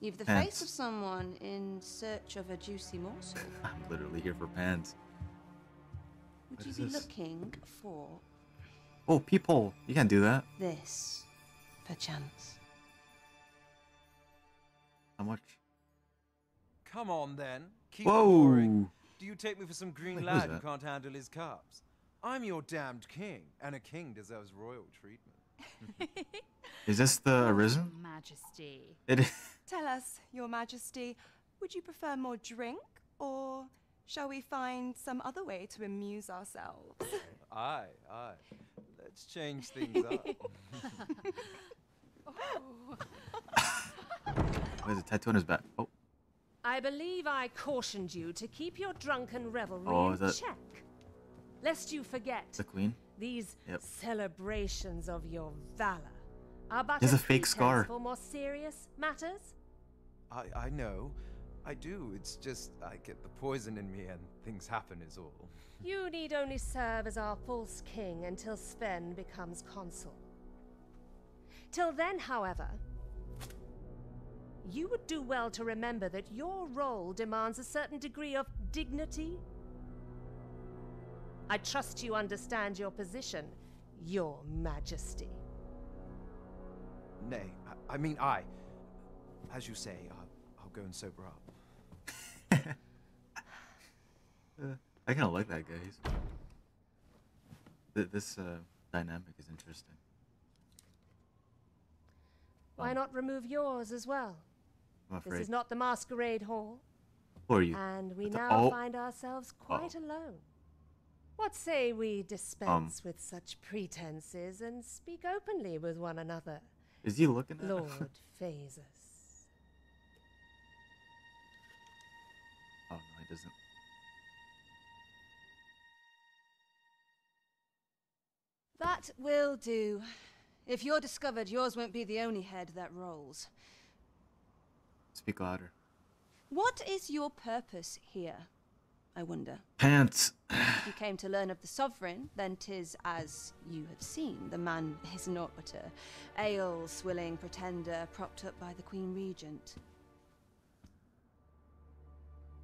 You've the Pants. face of someone in search of a juicy morsel. I'm literally here for pants. Would What you be this? looking for Oh, people! You can't do that. this, perchance? How much? Come on then. Keep Whoa. roaring. Do you take me for some green lad who can't handle his cups? I'm your damned king, and a king deserves royal treatment. Is this the Arisen? Majesty. It is. Tell us, Your Majesty, would you prefer more drink, or shall we find some other way to amuse ourselves? aye, aye. Let's change things up. What is it? Tattoo on his back. Oh, I believe I cautioned you to keep your drunken revelry Oh, in that- check. Lest you forget, the queen. these Yep. celebrations of your valor are but He has a fake scar. for more serious matters. I, I know. I do. It's just I get the poison in me and things happen is all. You need only serve as our false king until Sven becomes consul. Till then, however, you would do well to remember that your role demands a certain degree of dignity. I trust you understand your position, Your Majesty. Nay, I, I mean I. As you say, I'll, I'll go and sober up. Uh, I kind of like that guy. He's... Th- This uh, dynamic is interesting. Why not remove yours as well? I'm This is not the masquerade hall. Who are you? And we It's now oh. find ourselves quite alone. What say we dispense Um. with such pretenses and speak openly with one another? Is he looking at? Lord Phaesus. Oh no, he doesn't. That will do. If you're discovered, yours won't be the only head that rolls. Speak louder. What is your purpose here? I wonder. Pants. If you came to learn of the sovereign, then 'tis as you have seen. The man is naught but a ale swilling pretender propped up by the Queen Regent.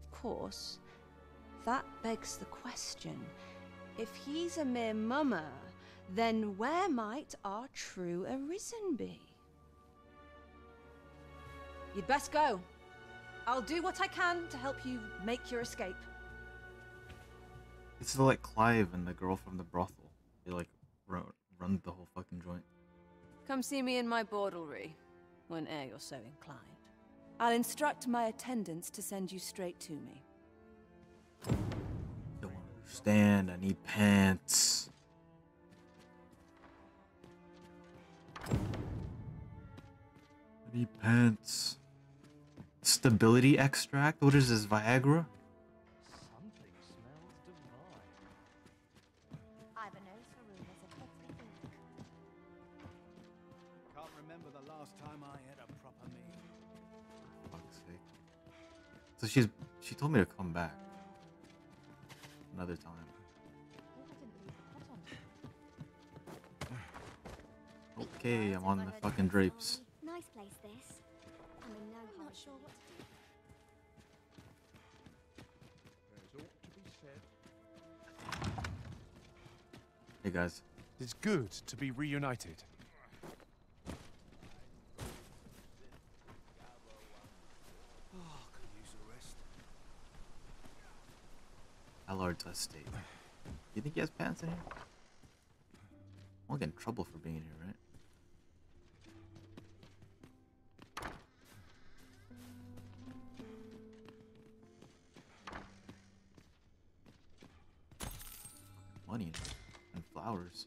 Of course, that begs the question. If he's a mere mummer, then where might our true Arisen be? You'd best go. I'll do what I can to help you make your escape. This is like Clive and the girl from the brothel. They like run, run the whole fucking joint. Come see me in my bordlery, whene'er you're so inclined. I'll instruct my attendants to send you straight to me. Don't stand. I need pants. I need pants. Stability extract? What is this, Viagra? Something smells divine. I've a nose for rumors of everything. Can't remember the last time I had a proper meal. fuck's sake. So she's she told me to come back. Another time. Okay, I'm on the fucking drapes. Nice place, this. I'm in no I'm not sure what to do. There's ought to be said. Hey guys. It's good to be reunited. Oh, could use a rest. Allard's estate. You think he has pants in here? I won't get in trouble for being here, right? Money and flowers.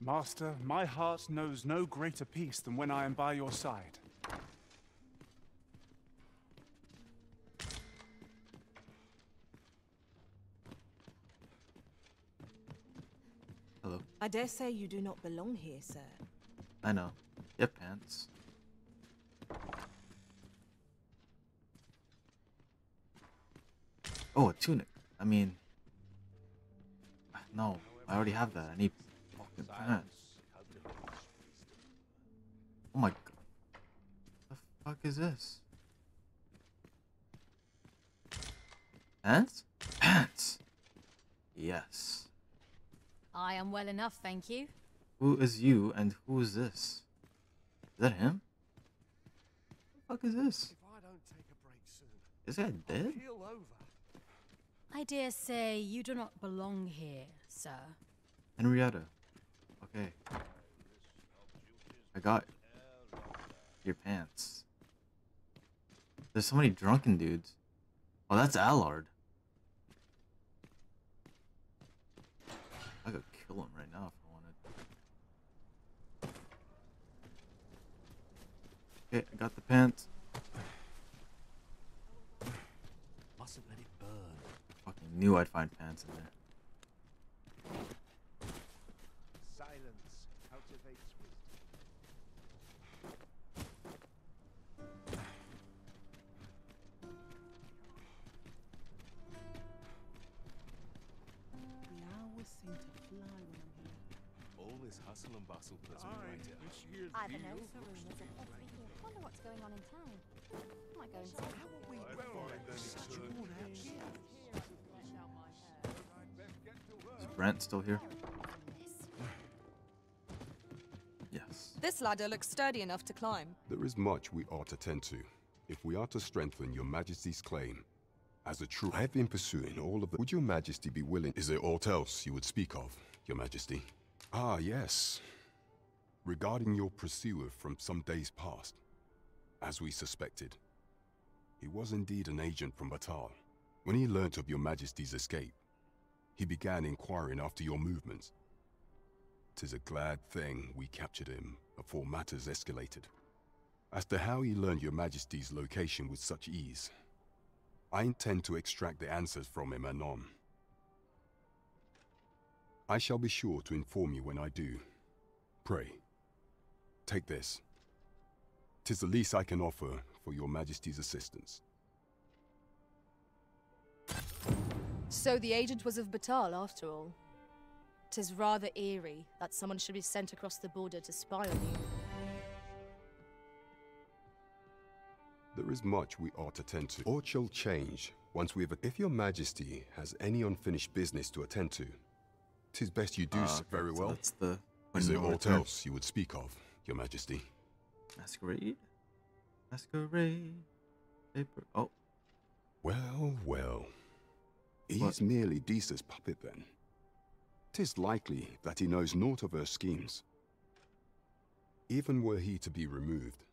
Master, my heart knows no greater peace than when I am by your side. Hello. I dare say you do not belong here, sir. I know. You have pants. Oh, a tunic. I mean, no, I already have that. I need fucking pants. Oh my god. The fuck is this? Pants? Pants! Yes. I am well enough, thank you. Who is you and who is this? Is that him? What the fuck is this? If I don't take a break soon, Is that dead? I dare say you do not belong here, sir. Henrietta. Okay. I got your pants. There's so many drunken dudes. Oh, that's Allard. I could kill him right now if I wanted. Okay, I got the pants. Mustn't let it burn. Fucking knew I'd find pants in there. Silence cultivates wisdom. The hours seem to fly when I'm here. All this hustle and bustle puts me right down. I've a deal for rumors of to be. Wonder what's going on in town. Might go and see. how will we I well Brant still here? Yes. This ladder looks sturdy enough to climb. There is much we ought to tend to, if we are to strengthen your majesty's claim. As a true, I have been pursuing all of the. Would your majesty be willing? Is there aught else you would speak of, your majesty? Ah, yes. Regarding your pursuer from some days past. As we suspected. He was indeed an agent from Battahl. When he learnt of your majesty's escape, he began inquiring after your movements. Tis a glad thing we captured him before matters escalated. As to how he learned your majesty's location with such ease, I intend to extract the answers from him anon. I shall be sure to inform you when I do. Pray, take this. Tis the least I can offer for your majesty's assistance. So the agent was of Battahl after all. Tis rather eerie that someone should be sent across the border to spy on you. There is much we ought to attend to. Aught shall change once we have. If your majesty has any unfinished business to attend to, tis best you do Ah, so very so well. that's the- Is there aught return. else you would speak of, your majesty? Masquerade? Masquerade? Paper. Oh. Well, well. He's merely Disa's puppet then. Tis likely that he knows naught of her schemes. Even were he to be removed,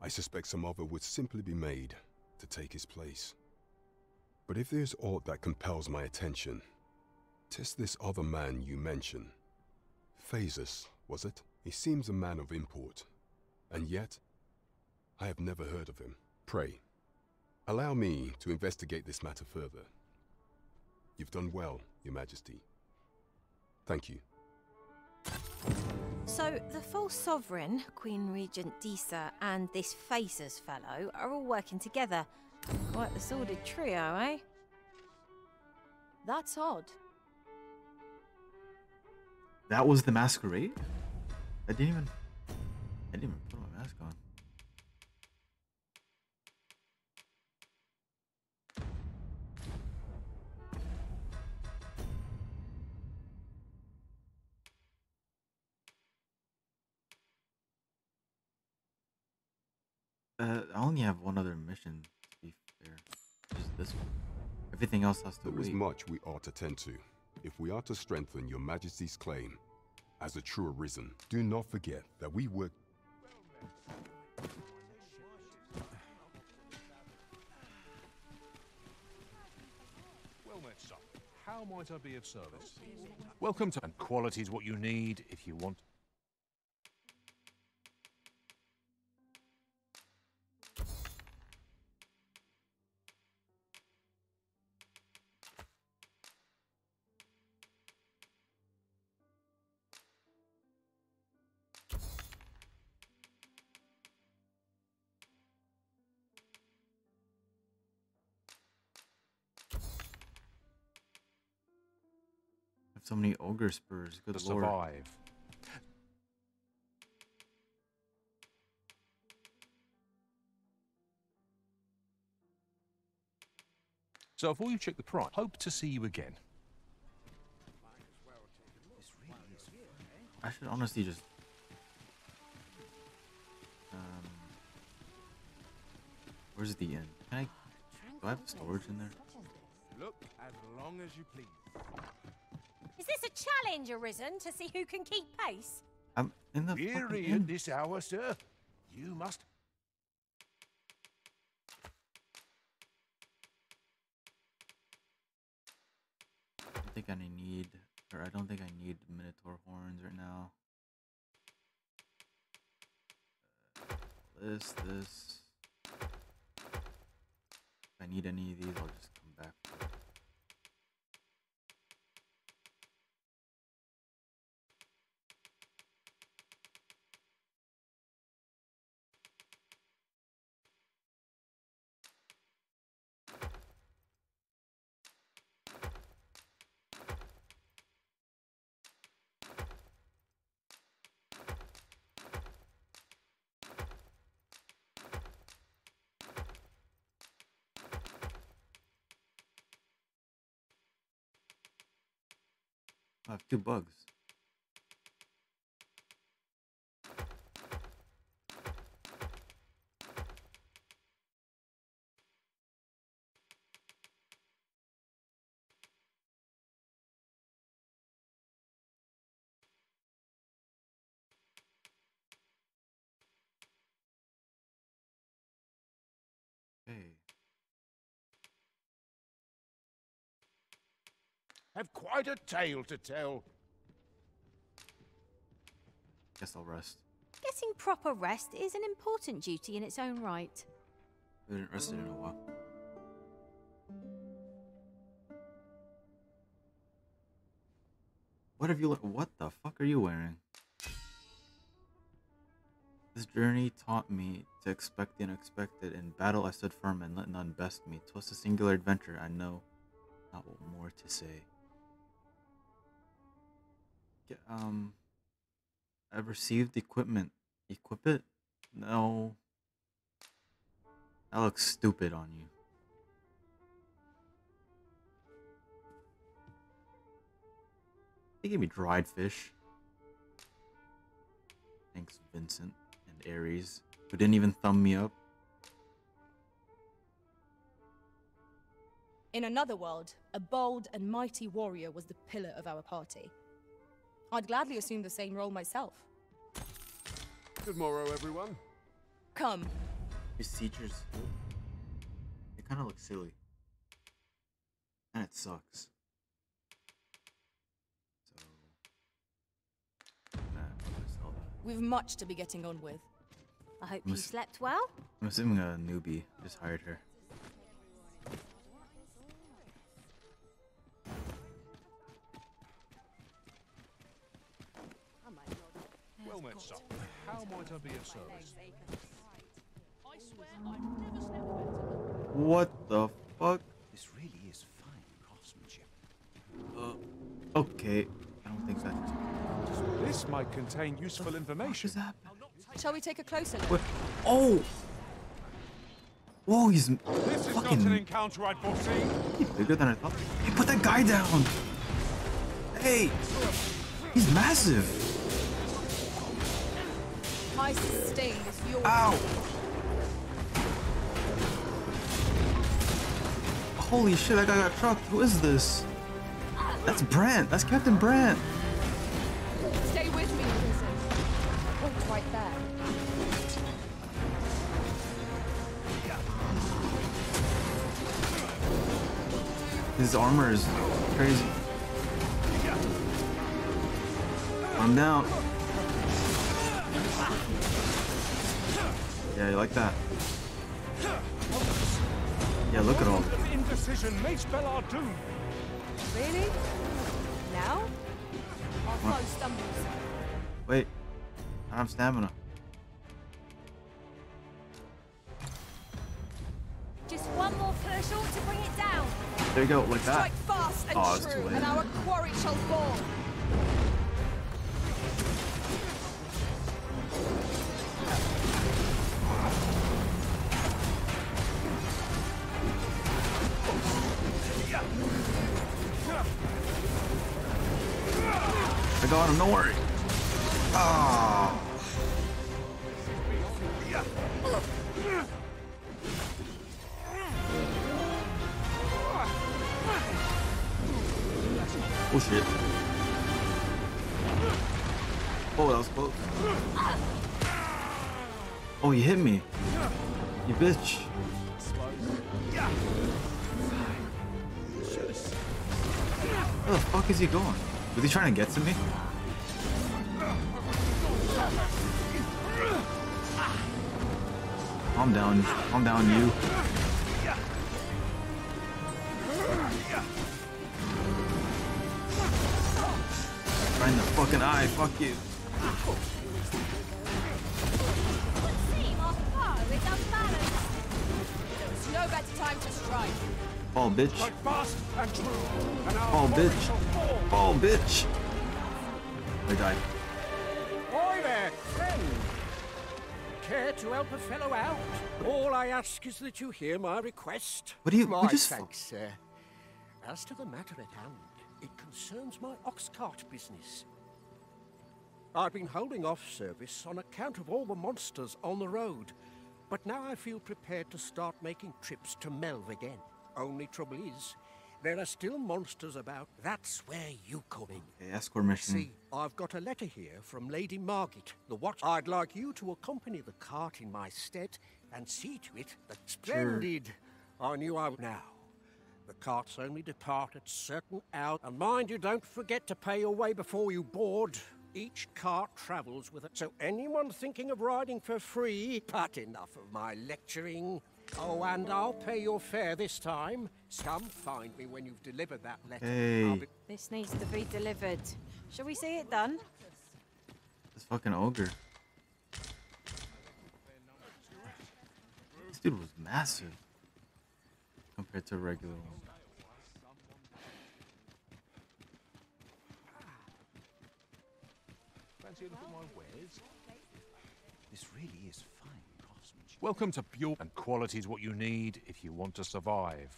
I suspect some other would simply be made to take his place. But if there's aught that compels my attention, tis this other man you mention. Phaesus, was it? He seems a man of import. And yet, I have never heard of him. Pray, allow me to investigate this matter further. You've done well, Your Majesty. Thank you. So, the false sovereign, Queen Regent Disa, and this Phaesus fellow are all working together. Quite the sordid trio, eh? That's odd. That was the masquerade? I didn't even I didn't even put my mask on. Uh, I only have one other mission, to be fair. Just this one. Everything else has to There is wait. much we ought to tend to, if we are to strengthen your majesty's claim as a true arisen. Do not forget that we work... Well met, son. How might I be of service? Welcome to... And quality's what you need if you want... ogre spurs. Good to lord. survive. So before you check the price, hope to see you again. I should honestly just. Um, where's the end? Can I? Do I have storage in there? Look as long as you please. Is this a challenge, Arisen, to see who can keep pace? I'm in the fucking Weary inn. at this hour, sir. You must. I don't think I need, or I don't think I need Minotaur horns right now. Uh, this, this. If I need any of these, I'll just come back. Have two bugs. I have quite a tale to tell. Guess I'll rest. Getting proper rest is an important duty in its own right. I haven't rested in a while. What have you? le- What the fuck are you wearing? This journey taught me to expect the unexpected. In battle, I stood firm and let none best me. 'Twas a singular adventure. I know not what more to say. Um, I've received equipment. Equip it? No. That looks stupid on you. They gave me dried fish. Thanks, Vincent and Ares, who didn't even thumb me up. In another world, a bold and mighty warrior was the pillar of our party. I'd gladly assume the same role myself. Good morrow, everyone. Come, His teachers, they kind of look silly. And it sucks. So, nah, I'm gonna sell that. We've much to be getting on with. I hope I'm you slept well. I'm assuming a newbie just hired her. Well met, son. How might I be of service? What the fuck? This really is fine craftsmanship. Uh, okay. I don't think that's. This might contain useful information. Shall we take a closer look? What? Oh! Whoa, he's This is not fucking an encounter I'd foreseen. bigger than I thought. Hey, put that guy down! Hey! He's massive! High sustain is yours. Ow! Holy shit, that guy got trucked. Who is this? That's Brant. That's Captain Brant. Stay with me, Arisen. Oh, right there. His armor is crazy. I'm down. Yeah, you like that? Yeah, look at all. Of indecision may spell our doom. Really? Now? Our foe stumbles. Wait, I don't have stamina. Just one more push ought to bring it down. There you go, like that. Strike fast and Oh, true, and our quarry shall fall. I got him, don't worry. Oh. Oh shit. Oh, that was close. Oh, you hit me. You bitch. The fuck is he going? Was he trying to get to me? Calm down. Calm down, you. Right in the fucking eye. Fuck you. No better time to strike. Oh, bitch. Strike fast and true, and our Oh, bitch. fall. Oh, bitch. I died. Oi there, friend! Care to help a fellow out? All I ask is that you hear my request. What do you- My just- thanks, sir. As to the matter at hand, it concerns my ox cart business. I've been holding off service on account of all the monsters on the road, but now I feel prepared to start making trips to Melve again. Only trouble is, there are still monsters about. That's where you come in. Okay. See, I've got a letter here from Lady Margit, the watch. I'd like you to accompany the cart in my stead and see to it that splendid. I knew I would now. The carts only depart at certain hours, and mind you, don't forget to pay your way before you board. Each cart travels with it, so anyone thinking of riding for free, but enough of my lecturing. Oh, and I'll pay your fare this time. Come find me when you've delivered that letter. Hey. This needs to be delivered. Shall we see it done? This fucking ogre. This dude was massive compared to a regular one. Fancy a look at my wares? This really is fine craftsmanship. Welcome to Pure, and quality is what you need if you want to survive.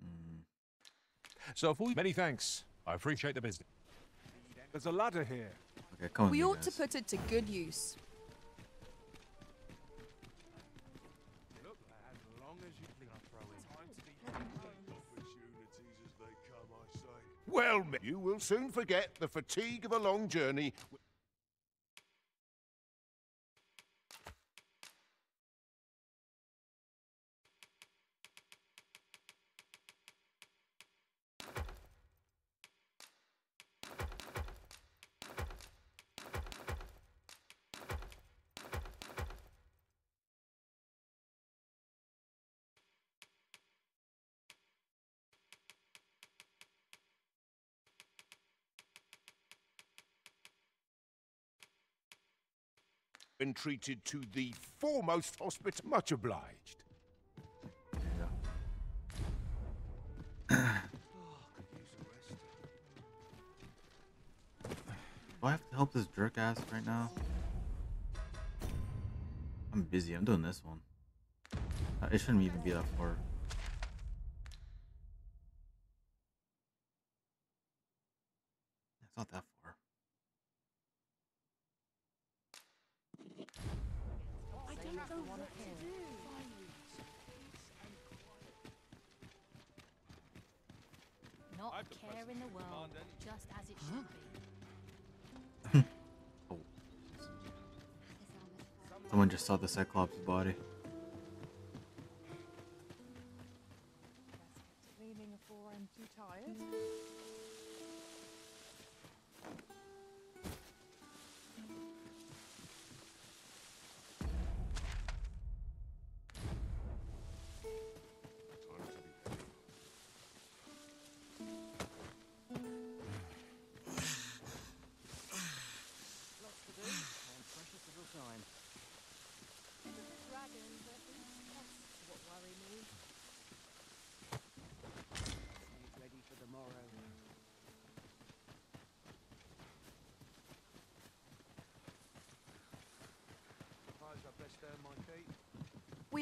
Mm. So for many thanks. I appreciate the business. There's a ladder here. Okay, come We ought to put it to good use. Look, as long as Well, you will soon forget the fatigue of a long journey. Been treated to the foremost hospital. Much obliged. Do I have to help this jerk ass right now? I'm busy. I'm doing this one. Uh, It shouldn't even be that far. It's not that the world, just as it should be. Oh. Someone just saw the Cyclops body.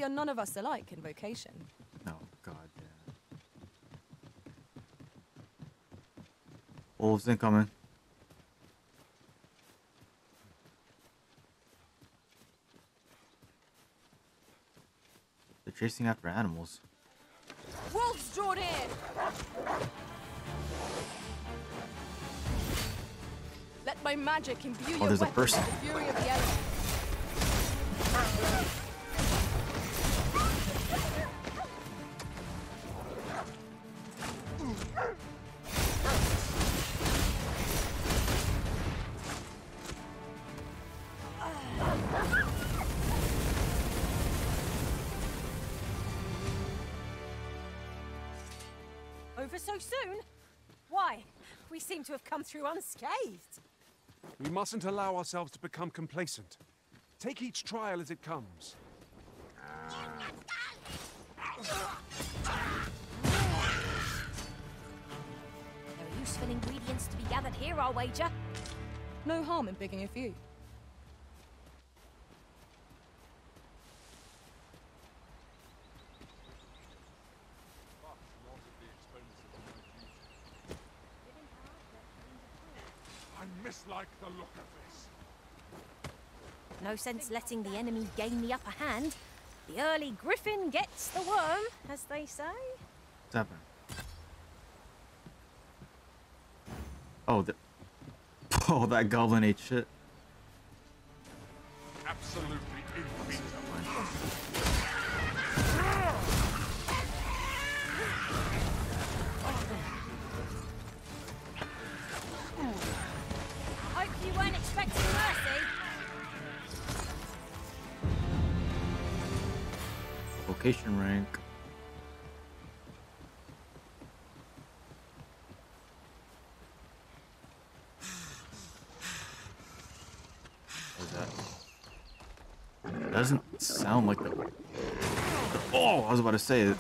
We are none of us alike in vocation. Oh, god yeah. Wolves incoming. They're chasing after animals. Wolves drawn in! Let my magic imbue Oh, there's a person. To have come through unscathed. We mustn't allow ourselves to become complacent. Take each trial as it comes. There are useful ingredients to be gathered here, I'll wager. No harm in picking a few. I mislike the look of this. No sense letting the enemy gain the upper hand. The early griffin gets the worm, as they say. Happening? Oh, the... oh, that goblin ate shit. I was about to say it.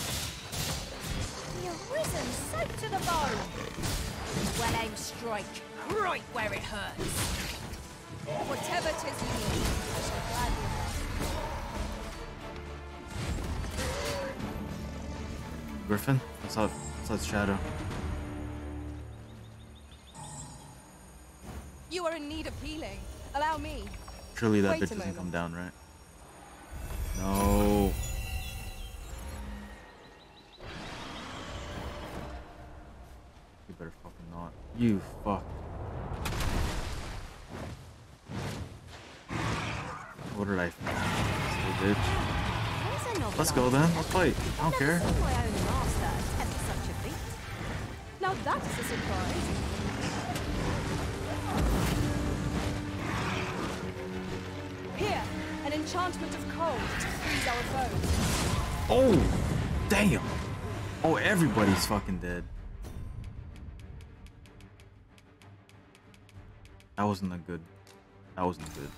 Arisen soaked to the bone. Well aimed strike, right where it hurts. Whatever tis you need, I shall gladly Griffin? Saw, I saw its shadow. You are in need of healing. Allow me. Surely that Wait bitch doesn't come down, right? No. better fucking not. You fuck. What did I Silly bitch. Let's go then. Let's fight. I don't care. Never saw my own master attempt such a feat. Now that is a surprise. Here, an enchantment of cold to freeze our foes. Oh, damn. Oh, everybody's fucking dead. Wasn't a good. That wasn't good.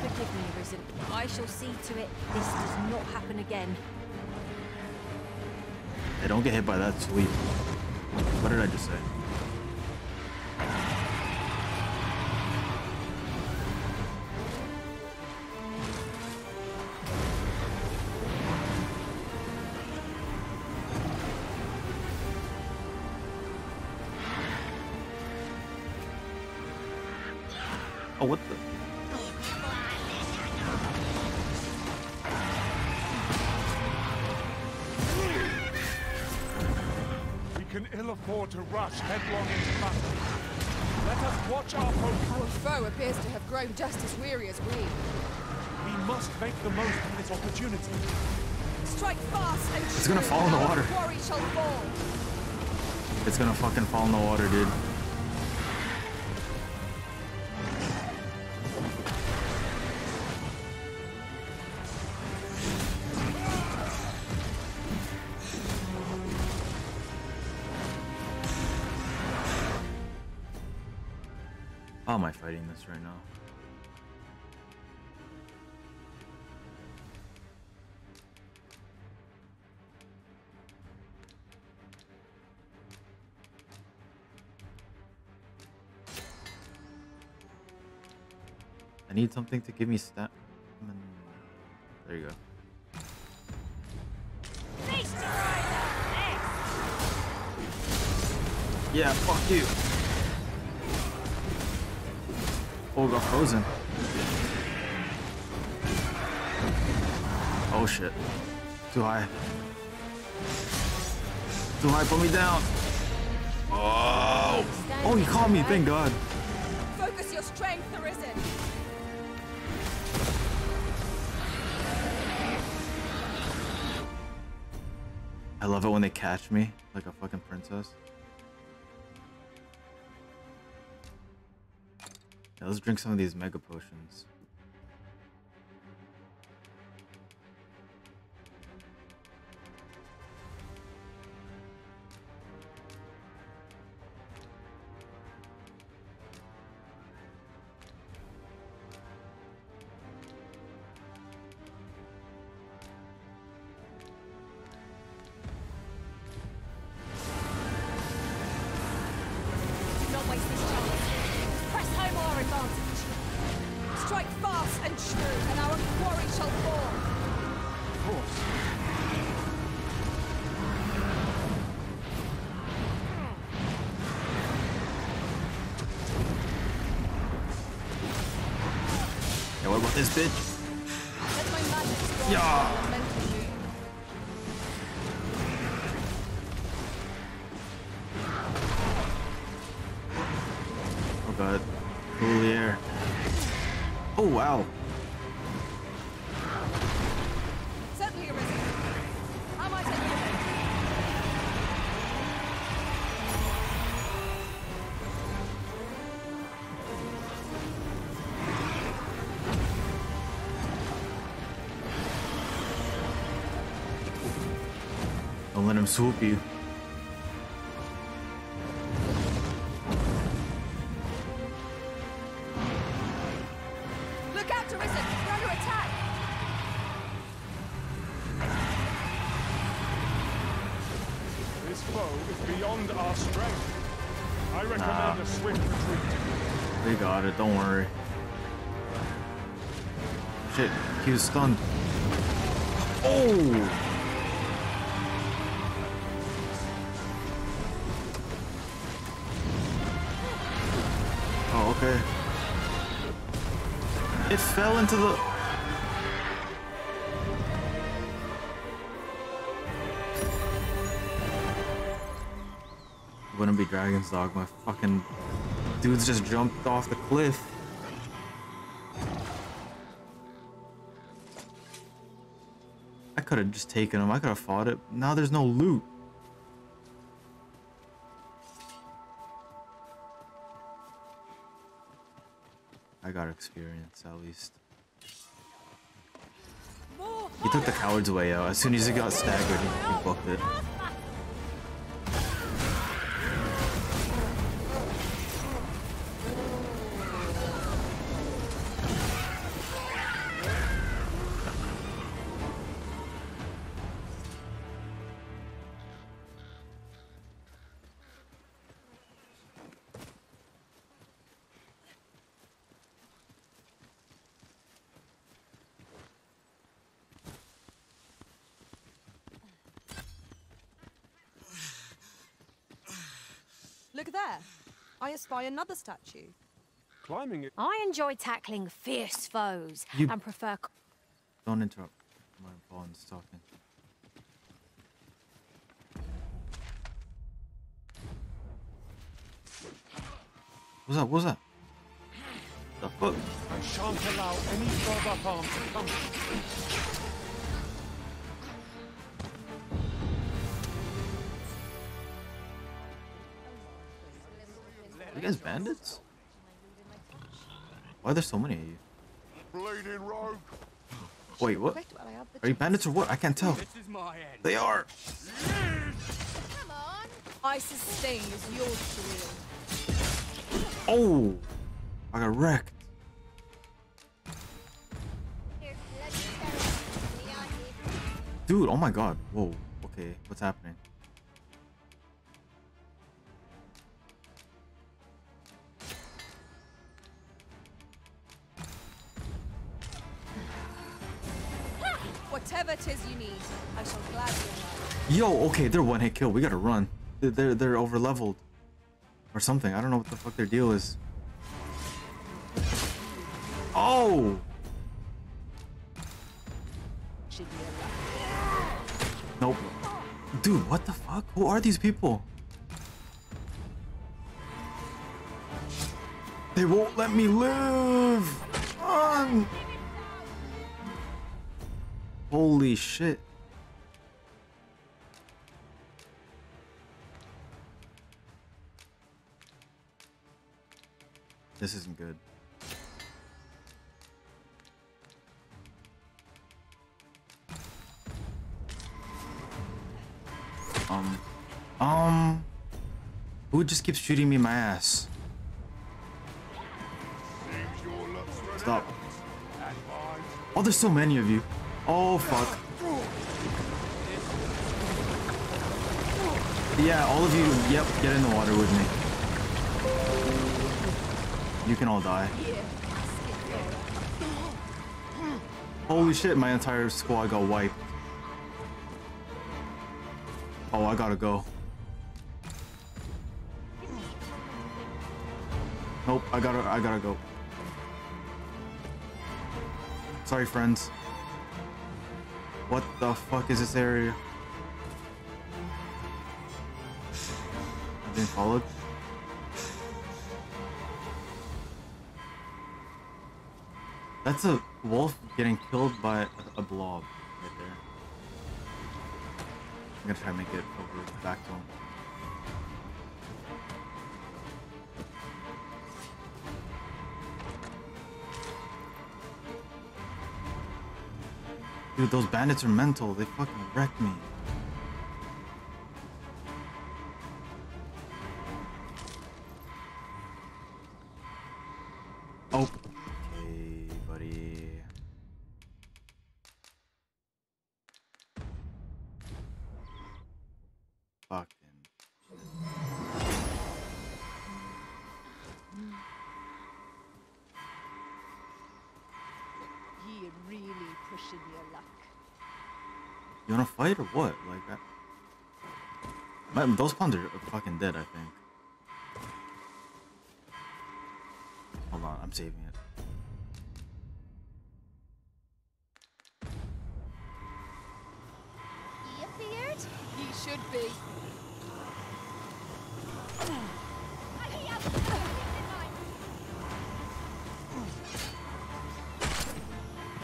Forgive me, Risen. I shall see to it this does not happen again. Hey, don't get hit by that sweep. What did I just say? This opportunity. Strike fast and It's gonna fall in the water. Quarry shall fall. It's gonna fucking fall in the water, dude. How am I fighting this right now? Need something to give me stat. There you go. Yeah, fuck you. Oh, got frozen. Oh shit. Too high. Too high, put me down. Oh! Oh, he caught me, thank god. Love it when they catch me like a fucking princess. Yeah, let's drink some of these mega potions. Swoop you. Look out, Arisen! We're under attack! This foe is beyond our strength. I recommend Nah. a swift retreat. They got it, don't worry. Shit, he was stunned. fell into the... Wouldn't be Dragon's Dogma fucking... Dude's just jumped off the cliff. I could have just taken him. I could have fought it. Now there's no loot. Experience at least. He took the coward's way out. As soon as he got staggered, he, he booked it. I another statue. Climbing it. I enjoy tackling fierce foes You- and prefer. Don't interrupt. My phone's talking. What's that? What's that? The fuck? I shan't allow any further harm to come. You guys bandits? Why are there so many of you? Bleeding rogue. Wait, what? Are you bandits or what? I can't tell. They are. Come on. Ice's sting is yours to wield. Oh! I got wrecked. Dude, oh my god. Whoa. Okay, what's happening? Whatever it is you need, I shall gladly. Yo, okay, they're one hit kill. We gotta run. They're they're, they're over leveled. Or something. I don't know what the fuck their deal is. Oh! Nope. Dude, what the fuck? Who are these people? They won't let me live! Run! Holy shit. This isn't good. Um, um, who just keeps shooting me in my ass? Stop. Oh, there's so many of you. Oh, fuck. Yeah, all of you, yep, get in the water with me. You can all die. Holy shit, my entire squad got wiped. Oh, I gotta go. Nope, I gotta, I gotta go. Sorry, friends. What the fuck is this area? I've been followed. That's a wolf getting killed by a, blob right there. I'm gonna try to make it over back to him. Dude, those bandits are mental. They fucking wrecked me. Those pawns are fucking dead, I think. Hold on, I'm saving it. He appeared? He should be.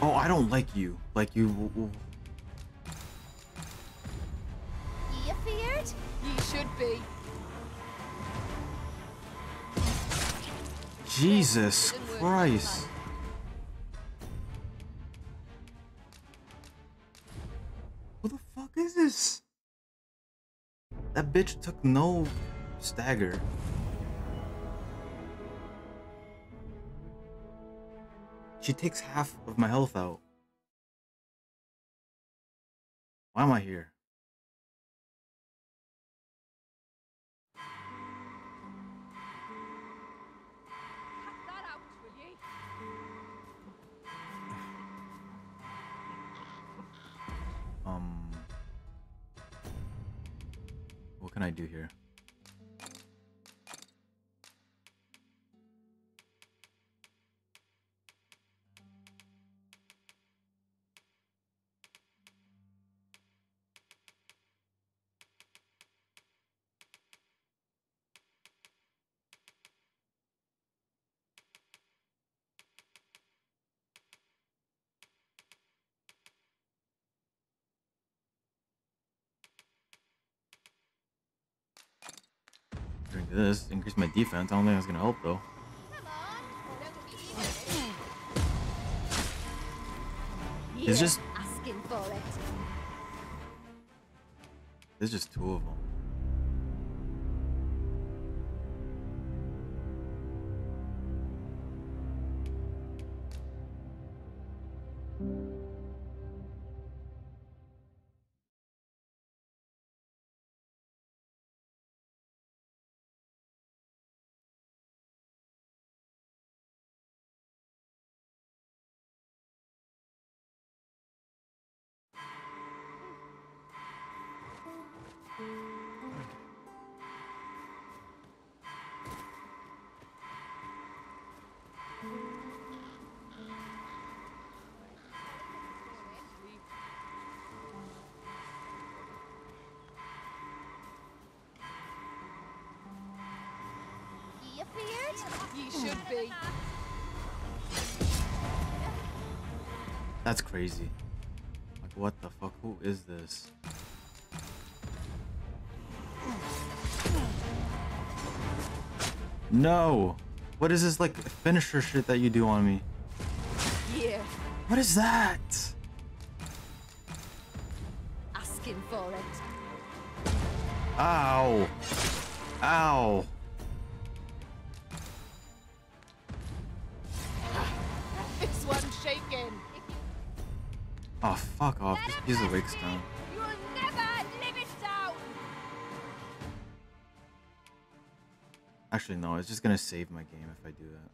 Oh, I don't like you. Like you. w- w- You Jesus Christ. Who the fuck is this? That bitch took no stagger. She takes half of my health out. Increase my defense. I don't think that's gonna help though. It's just asking for it. there's just two of them. You? You should be. That's crazy. Like what the fuck? Who is this? No! What is this like finisher shit that you do on me? Yeah, What is that? asking for it. Ow! Ow! Fuck off. Just use the Wakestone. Actually, no. It's just gonna save my game if I do that.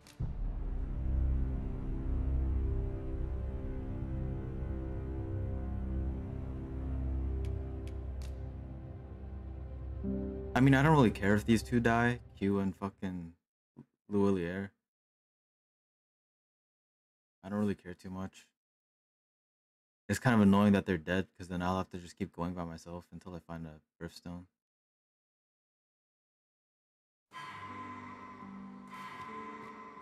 I mean, I don't really care if these two die, Q and fucking Louillier. I don't really care too much. It's kind of annoying that they're dead, because then I'll have to just keep going by myself until I find a Riftstone.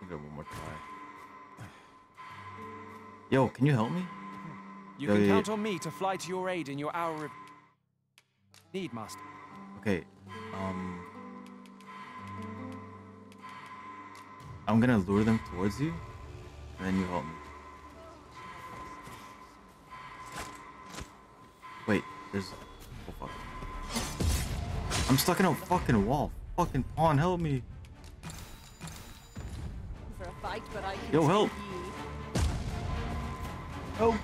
I'll give it one more try. Yo, can you help me? You Yo, can yeah, count yeah. on me to fly to your aid in your hour of need, Master. Okay, um... I'm gonna lure them towards you, and then you help me. Wait, there's... Oh, fuck. I'm stuck in a fucking wall. Fucking pawn, help me. For a fight, but I Yo, help. ye. Help!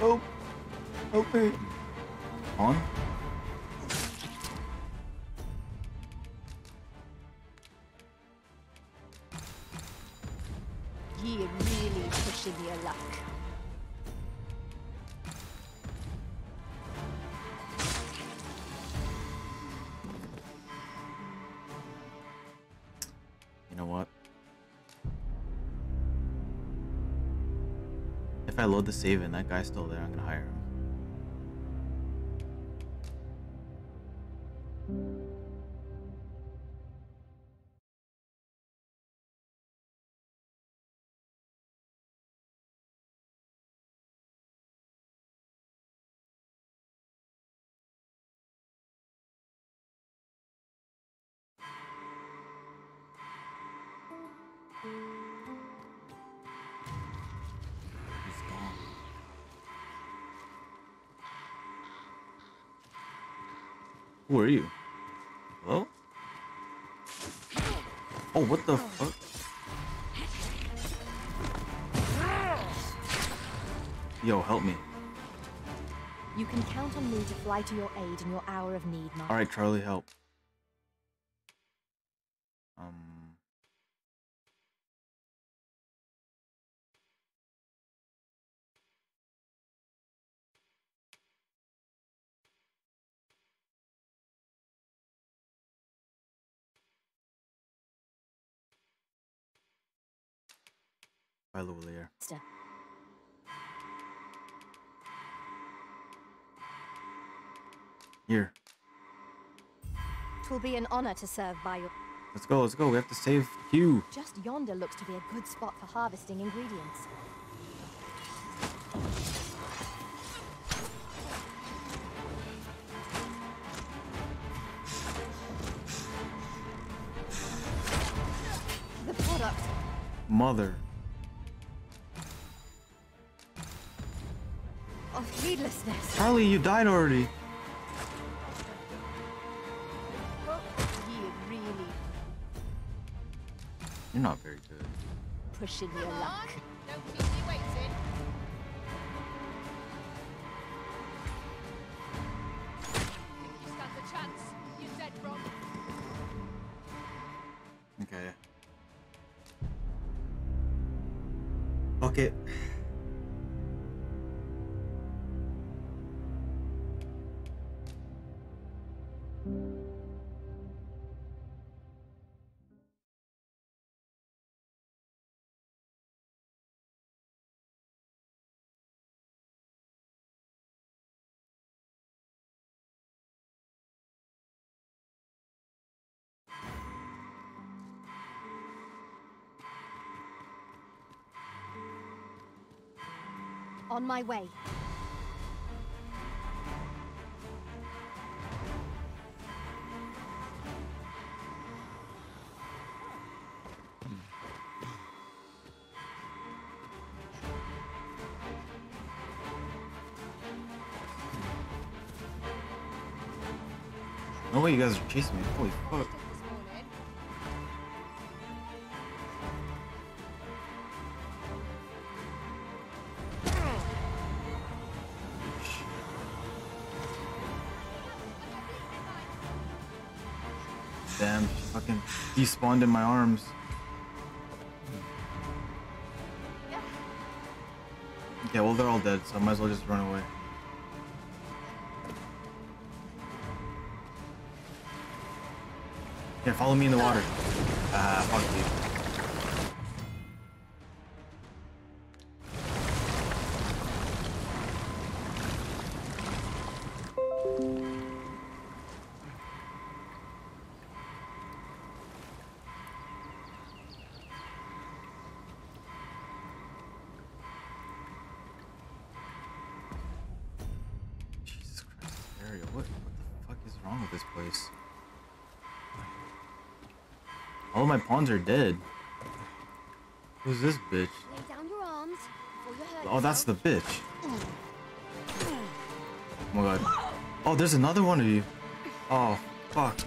Help! Help me! Pawn? Ye really pushing your luck. The save that guy's still there, I'm gonna hire him. What the fuck? Yo, help me. You can count on me to fly to your aid in your hour of need, Mark. Alright, Charlie, help. By Loulier. Step. Here. Twill be an honor to serve by your. Let's go, let's go. We have to save Q. Just yonder looks to be a good spot for harvesting ingredients. The product. Mother. Heedlessness. Charlie, you died already. You're not very good. pushing your luck. On my way. No way you guys are chasing me. Holy fuck. Despawned in my arms. Yeah, well they're all dead, so I might as well just run away. Here, follow me in the water. Ah, fuck you. My pawns are dead. Who's this bitch? Lay down your arms before Oh, that's the bitch. Oh my god. Oh, there's another one of you. Oh, fuck.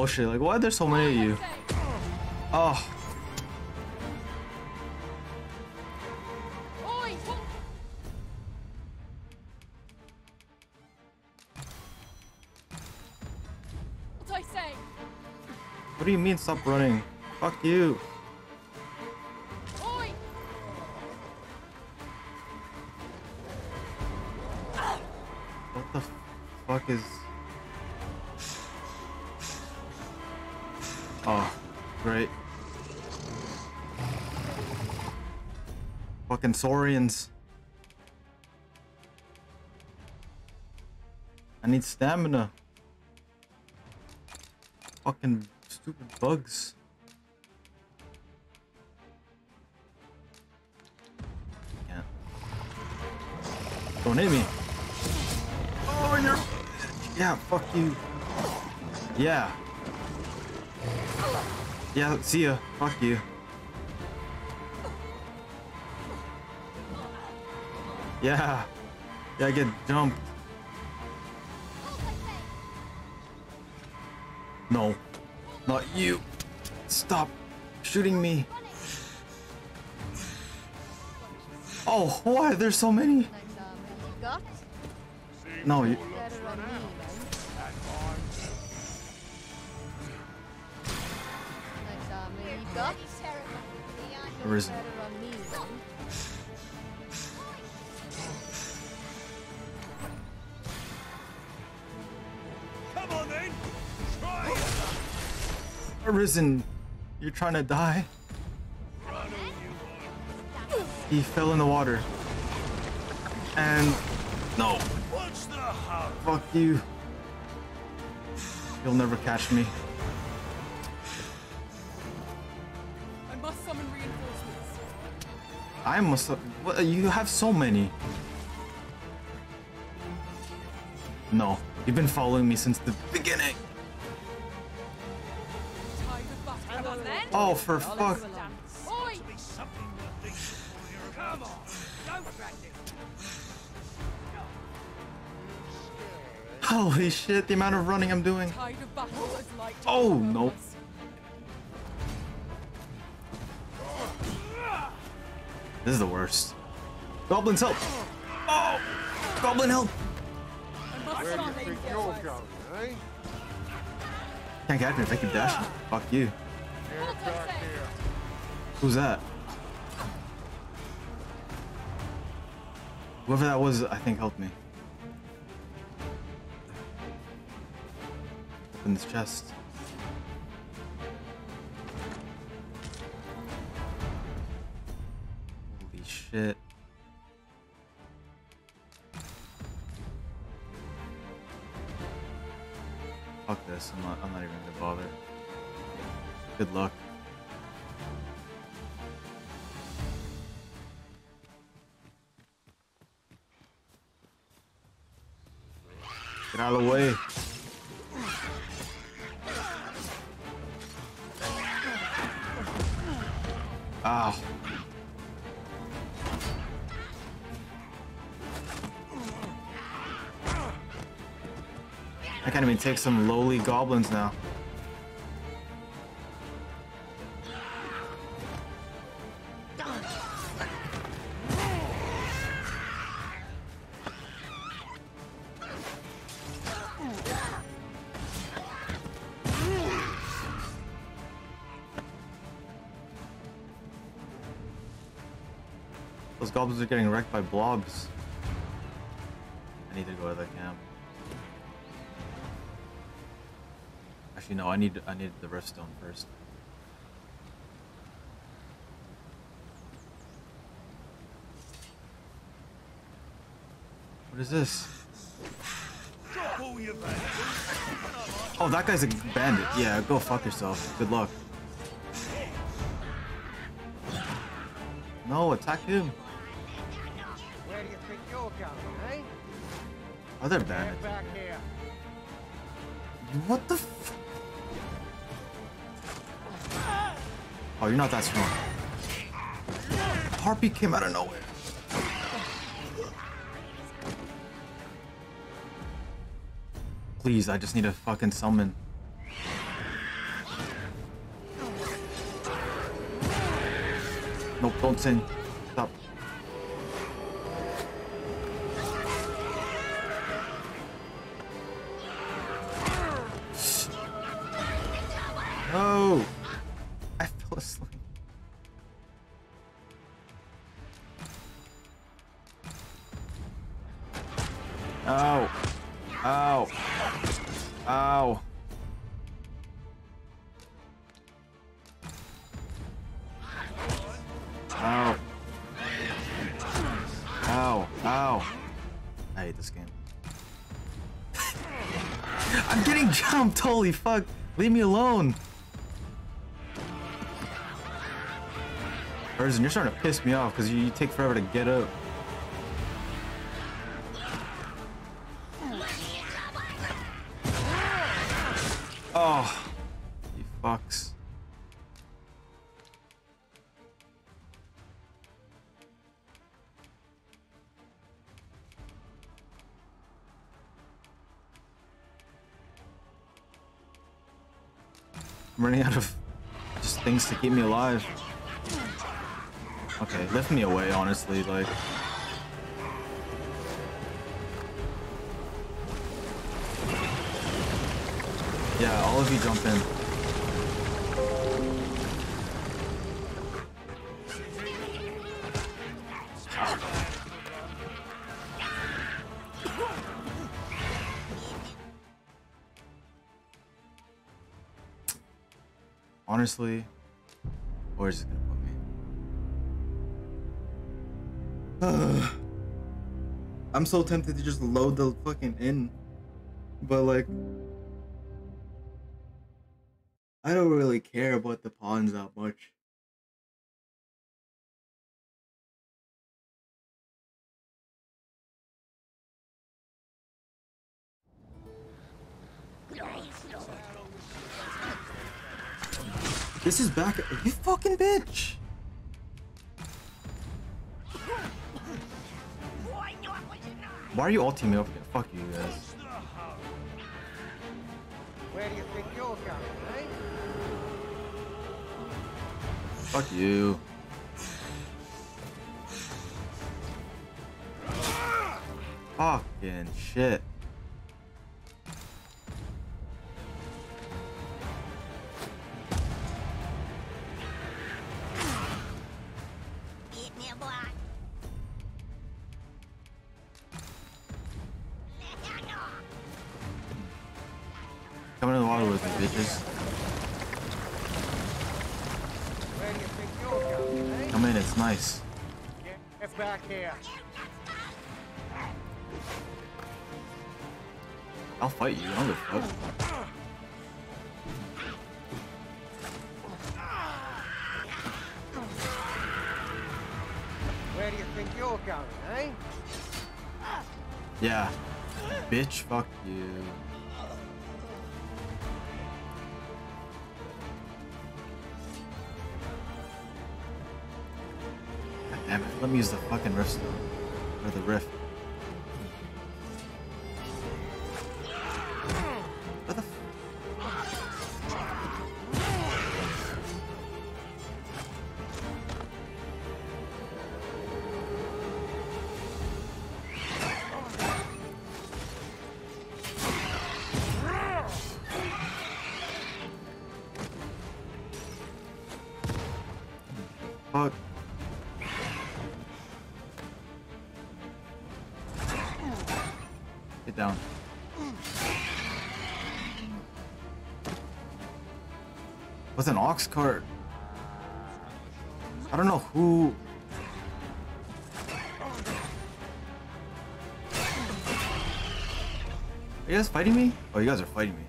Bullshit. Like, why are there so many of you? Oh. What do you mean stop running? Fuck you. Saurians. I need stamina. Fucking stupid bugs. Can't. Don't hit me. Oh, you're. Yeah, fuck you. Yeah. Yeah, see ya. Fuck you. Yeah. Yeah, I get jumped. No. Not you. Stop shooting me. Oh, why? There's so many. No, you. Better Arisen, you're trying to die. He fell in the water. And no, What's the hurry? fuck you. You'll never catch me. I must summon reinforcements. I must have. What, you have so many. No, you've been following me since the Oh, for fuck. Oi! Come on! Don't drag this! Holy shit, the amount of running I'm doing. Tide of battle is like Oh, nope. This is the worst. Goblins help! Oh! Goblin help! Where do you think you're going? Can't catch me if I keep dashing. Fuck you. Who's that? Whoever that was, I think helped me. Open this chest. Holy shit. Fuck this, I'm not I'm not even gonna bother. Good luck. Get out of the way. Ow. I can't even take some lowly goblins now. Goblins are getting wrecked by blobs. I need to go to the camp. Actually, no. I need I need the riftstone first. What is this? Oh, that guy's a bandit. Yeah, go fuck yourself. Good luck. No, attack him. Other Get bandits. back here. What the f- Oh, you're not that strong. Harpy came out of nowhere. Please, I just need a fucking summon. Nope, don't sin. Holy fuck! Leave me alone. Urzen, you're starting to piss me off because you, you take forever to get up. To keep me alive. Okay, lift me away, honestly, like. Yeah, all of you jump in. Honestly, I'm so tempted to just load the fucking in, but like, I don't really care about the pawns that much. This is back. You fucking bitch. Why are you all teaming up again? Fuck you guys. Where do you think you're going, eh? Fuck you. Fucking shit. Let me use the fucking rift stone. Or the rift. With an ox cart. I don't know who. Are you guys fighting me? Oh, you guys are fighting me.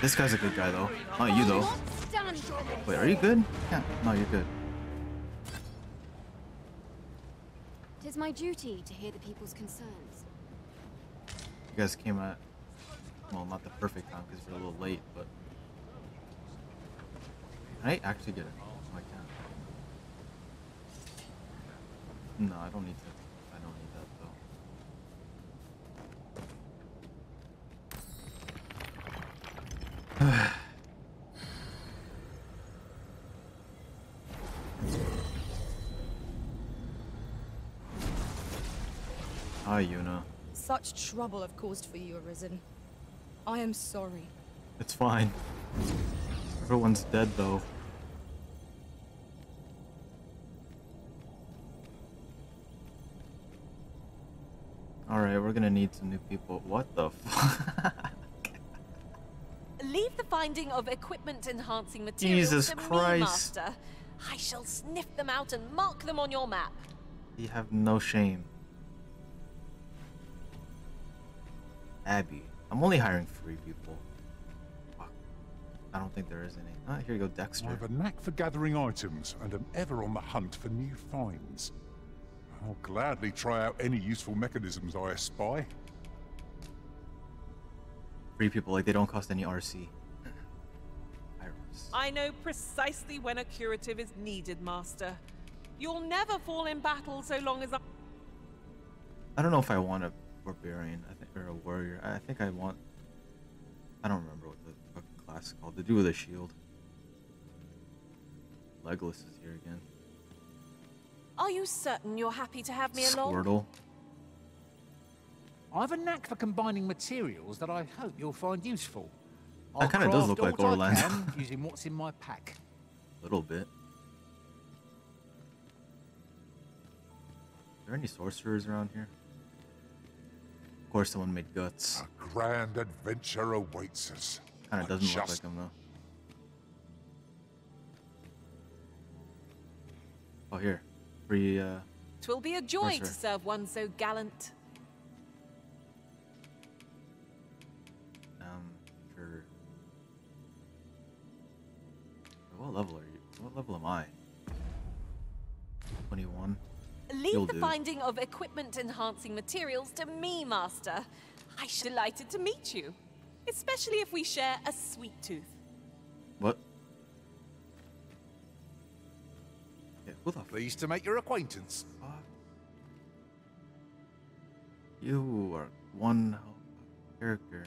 This guy's a good guy though. Not you though. Wait, are you good? Yeah, no, you're good. Tis my duty to hear the people's concerns. You guys came at, well, not the perfect time because you're a little late, but. Can I actually get it? Oh, I can. No, I don't need to. Such trouble I've caused for you, Arisen. I am sorry. It's fine. Everyone's dead though. Alright, we're gonna need some new people. What the fuck? Leave the finding of equipment enhancing materials Jesus to me, Christ. Master. I shall sniff them out and mark them on your map. You have no shame. Abby. I'm only hiring three people. Fuck. I don't think there is any. Ah, here you go, Dexter. I have a knack for gathering items and am ever on the hunt for new finds. I'll gladly try out any useful mechanisms I espy. Three people, like they don't cost any RC. I know precisely when a curative is needed, Master. You'll never fall in battle so long as I. I don't know if I want a barbarian, I think, or a warrior. I think I want. I don't remember what the fucking class is called. The dude with a shield. Legolas is here again. Are you certain you're happy to have me along? Squirtle. I have a knack for combining materials that I hope you'll find useful. That kinda does look like what I Orlando. can using what's in my pack. A little bit. Are there any sorcerers around here? Of course, someone made guts. A grand adventure awaits us. Kind of doesn't look like him though. Oh, here. Free, uh, Twill be a joy to serve one so gallant. um, sure. What level are you? What level am I? 21. Leave the do. finding of equipment enhancing materials to me, Master. I shall be delighted to meet you, especially if we share a sweet tooth. What? Yeah, who the Pleased to make your acquaintance. fuck? You are one character.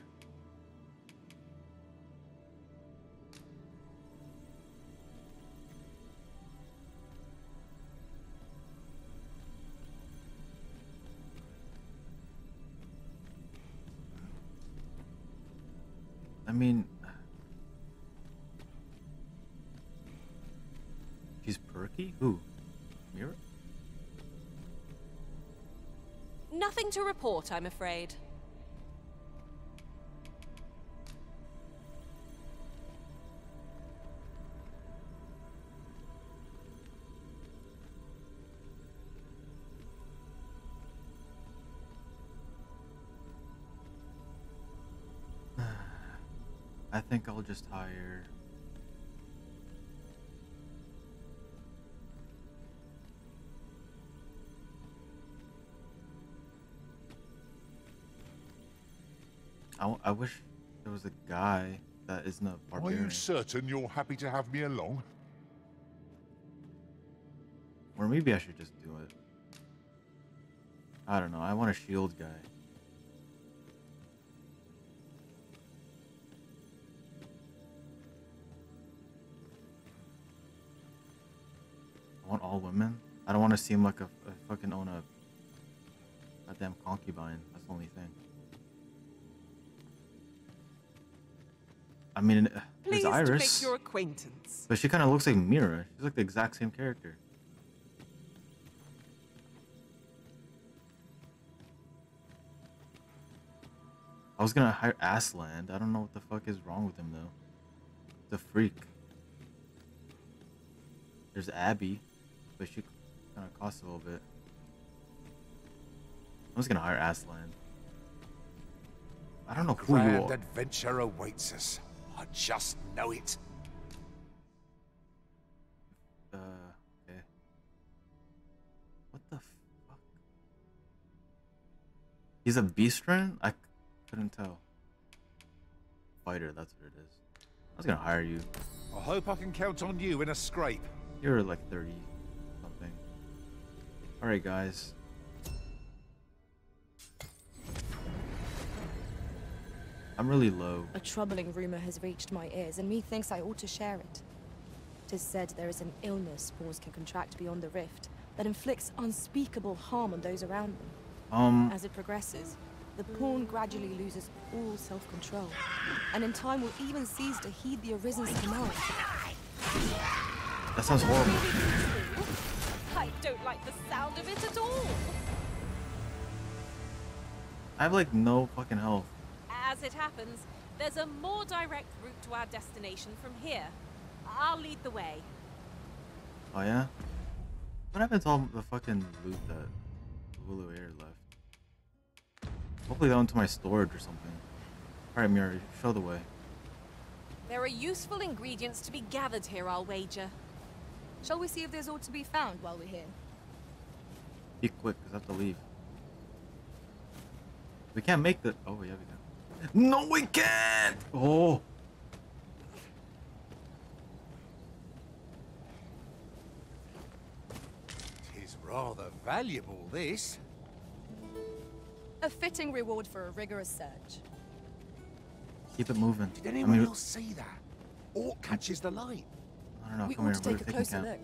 Mean, she's perky. Who? Mira? Nothing to report, I'm afraid. Just hire. I, w- I wish there was a guy that isn't a barbarian. Are you certain you're happy to have me along? Or maybe I should just do it. I don't know. I want a shield guy. All women. I don't want to seem like a, a fucking own a damn concubine. That's the only thing. I mean, uh, there's Pleased to make your acquaintance. but she kind of looks like Mira. She's like the exact same character. I was gonna hire Asland. I don't know what the fuck is wrong with him though. The freak. There's Abby, but she kind of costs a little bit. I was gonna hire Aslan. I don't know who you are. adventure awaits us. I just know it. Uh, okay. What the fuck? He's a beastren? I couldn't tell. Fighter, that's what it is. I was gonna hire you. I hope I can count on you in a scrape. You're like 30 something. Alright, guys. I'm really low. A troubling rumor has reached my ears, and methinks I ought to share it. Tis said there is an illness spawns can contract beyond the rift that inflicts unspeakable harm on those around them. Um, As it progresses, the pawn gradually loses all self-control, and in time will even cease to heed the Arisen's command. that sounds horrible. I don't like the sound of it at all. I have like no fucking health. As it happens, there's a more direct route to our destination from here. I'll lead the way. Oh yeah? What happened to all the fucking loot that Wooloo Air left? Hopefully that went to my storage or something. Alright, Mira, show the way. There are useful ingredients to be gathered here, I'll wager. Shall we see if there's aught to be found while we're here? Be quick, because I have to leave. We can't make the. Oh, yeah, we can. No, we can't! Oh! Tis rather valuable, this. A fitting reward for a rigorous search. Keep it moving. Did anyone I mean, else see that? Or catches the light? I don't know. we Come ought to take a closer look.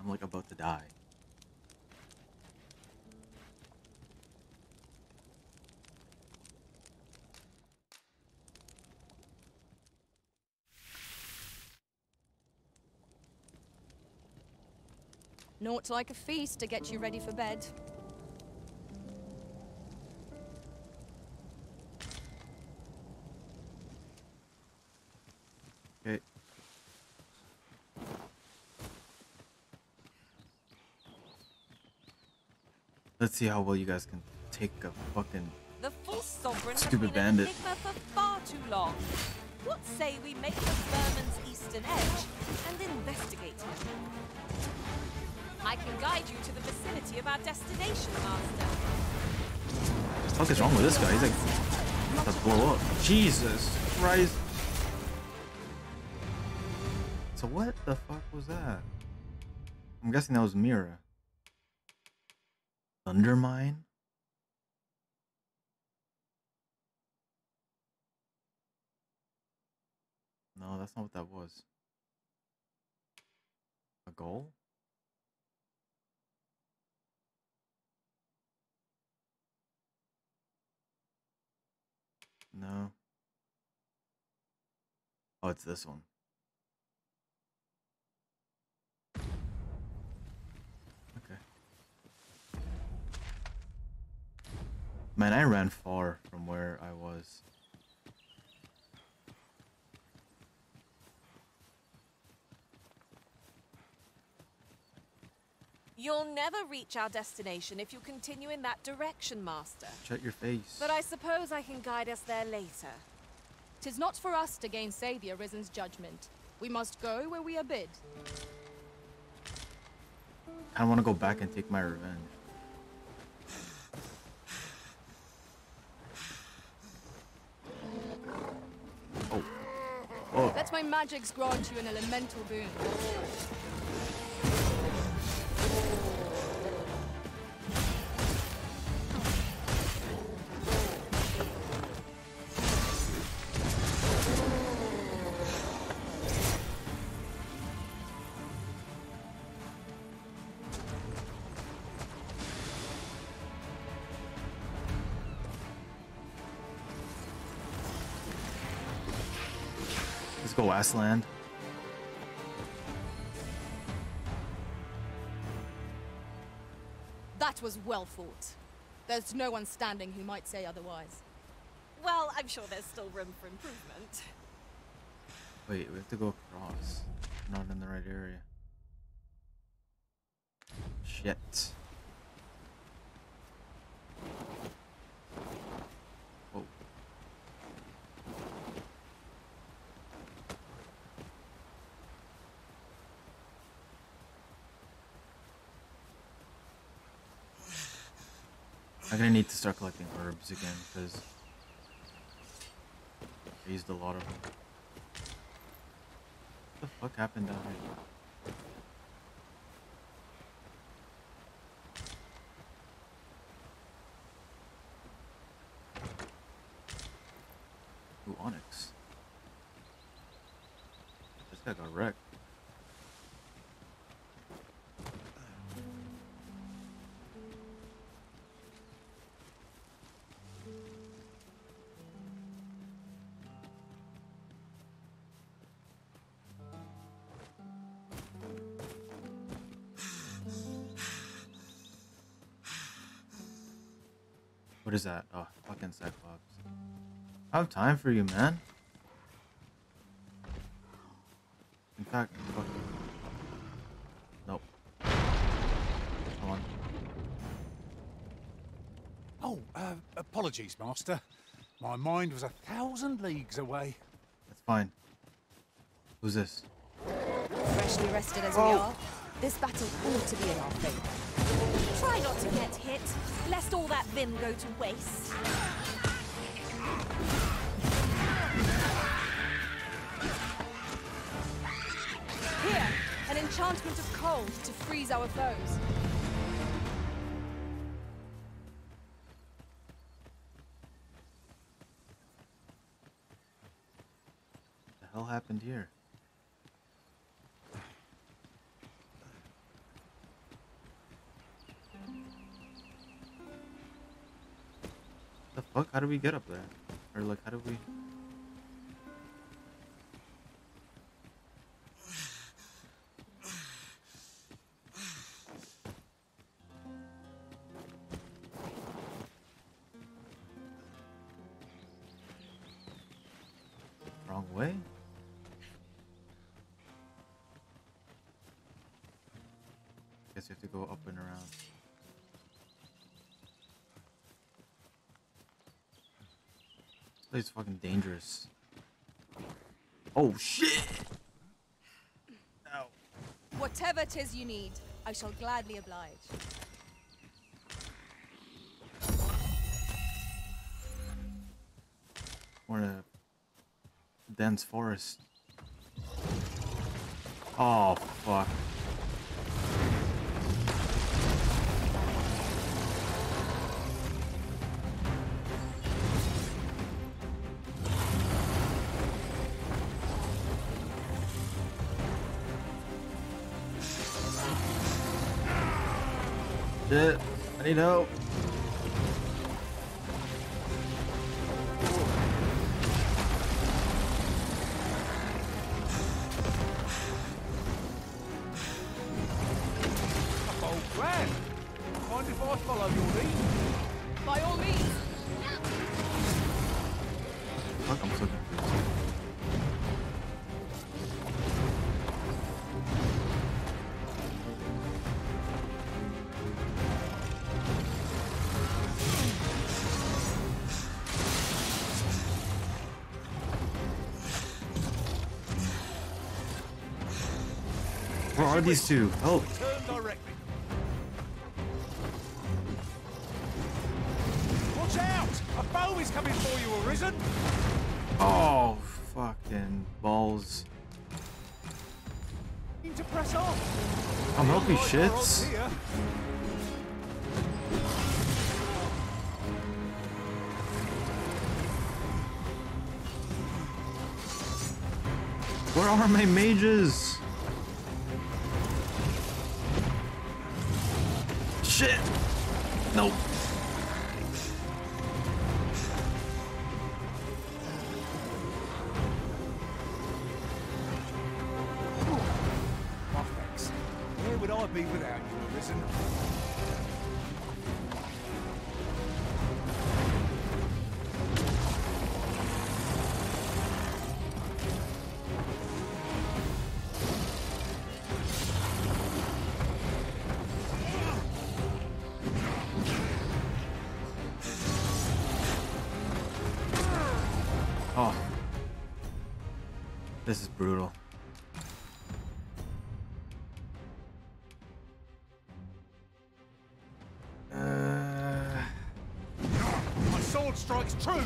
I'm like about to die. Naught like a feast to get you ready for bed. Okay. Let's see how well you guys can take a fucking. The false sovereign has Stupid bandit. for far too long. What say we make the Vermund's eastern edge and investigate him? I can guide you to the vicinity of our destination, Master. What the fuck is wrong with this guy? He's like about to blow up. Jesus Christ. So what the fuck was that? I'm guessing that was Mira. Thundermine? No, that's not what that was. A goal? No. Oh, it's this one. Okay. Man, I ran far from where I was. You'll never reach our destination if you continue in that direction, Master. Shut your face. But I suppose I can guide us there later. Tis not for us to gainsay the Arisen's judgment. We must go where we are bid. I want to go back and take my revenge. Oh. Oh. Let my magics grant you an elemental boon. Westland. That was well fought. There's no one standing who might say otherwise. Well, I'm sure there's still room for improvement. Wait, we have to go across. Not in the right area. Shit. I'm gonna need to start collecting herbs again because I used a lot of them. What the fuck happened down here? Is that? Oh, fucking Cyclops. I have time for you, man. In fact, fuck. Nope. Come on. Oh, uh, apologies, Master. My mind was a thousand leagues away. That's fine. Who's this? Freshly rested as we are, this battle ought to be in our favour. Try not to get hit, lest all that vim go to waste. Here, an enchantment of cold to freeze our foes. The fuck? How do we get up there? Or like, how do we? Oh shit! Whatever Whatever 'tis you need, I shall gladly oblige. We're in a dense forest. Oh fuck. Need help. These two? Oh, Watch out! A foe is coming for you, Arisen! oh, fucking balls. Need to press on. I'm Like shits. Where are my mages? True!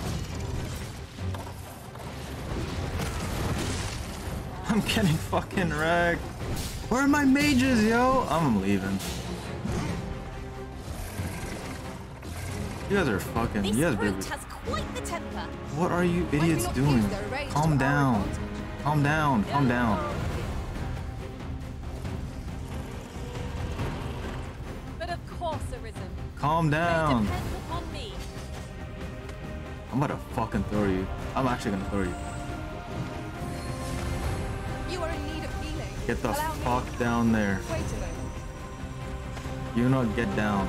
I'm getting fucking wrecked. Where are my mages, yo? I'm leaving. You guys are fucking. This You guys brute has quite the temper. What are you idiots doing? Calm down. Calm down. Calm down. But of course, Arisen. Calm down. Fucking throw you. I'm actually gonna throw you. You are in need of healing. Get the Allow me. fuck down there. Wait a moment. You not get down.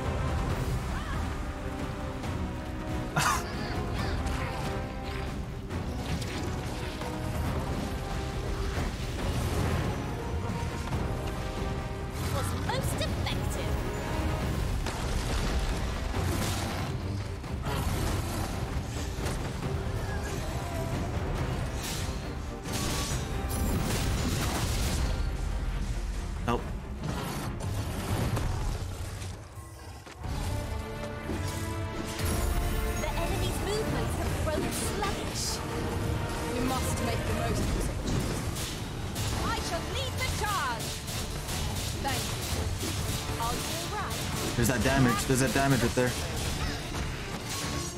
There's that damage right there.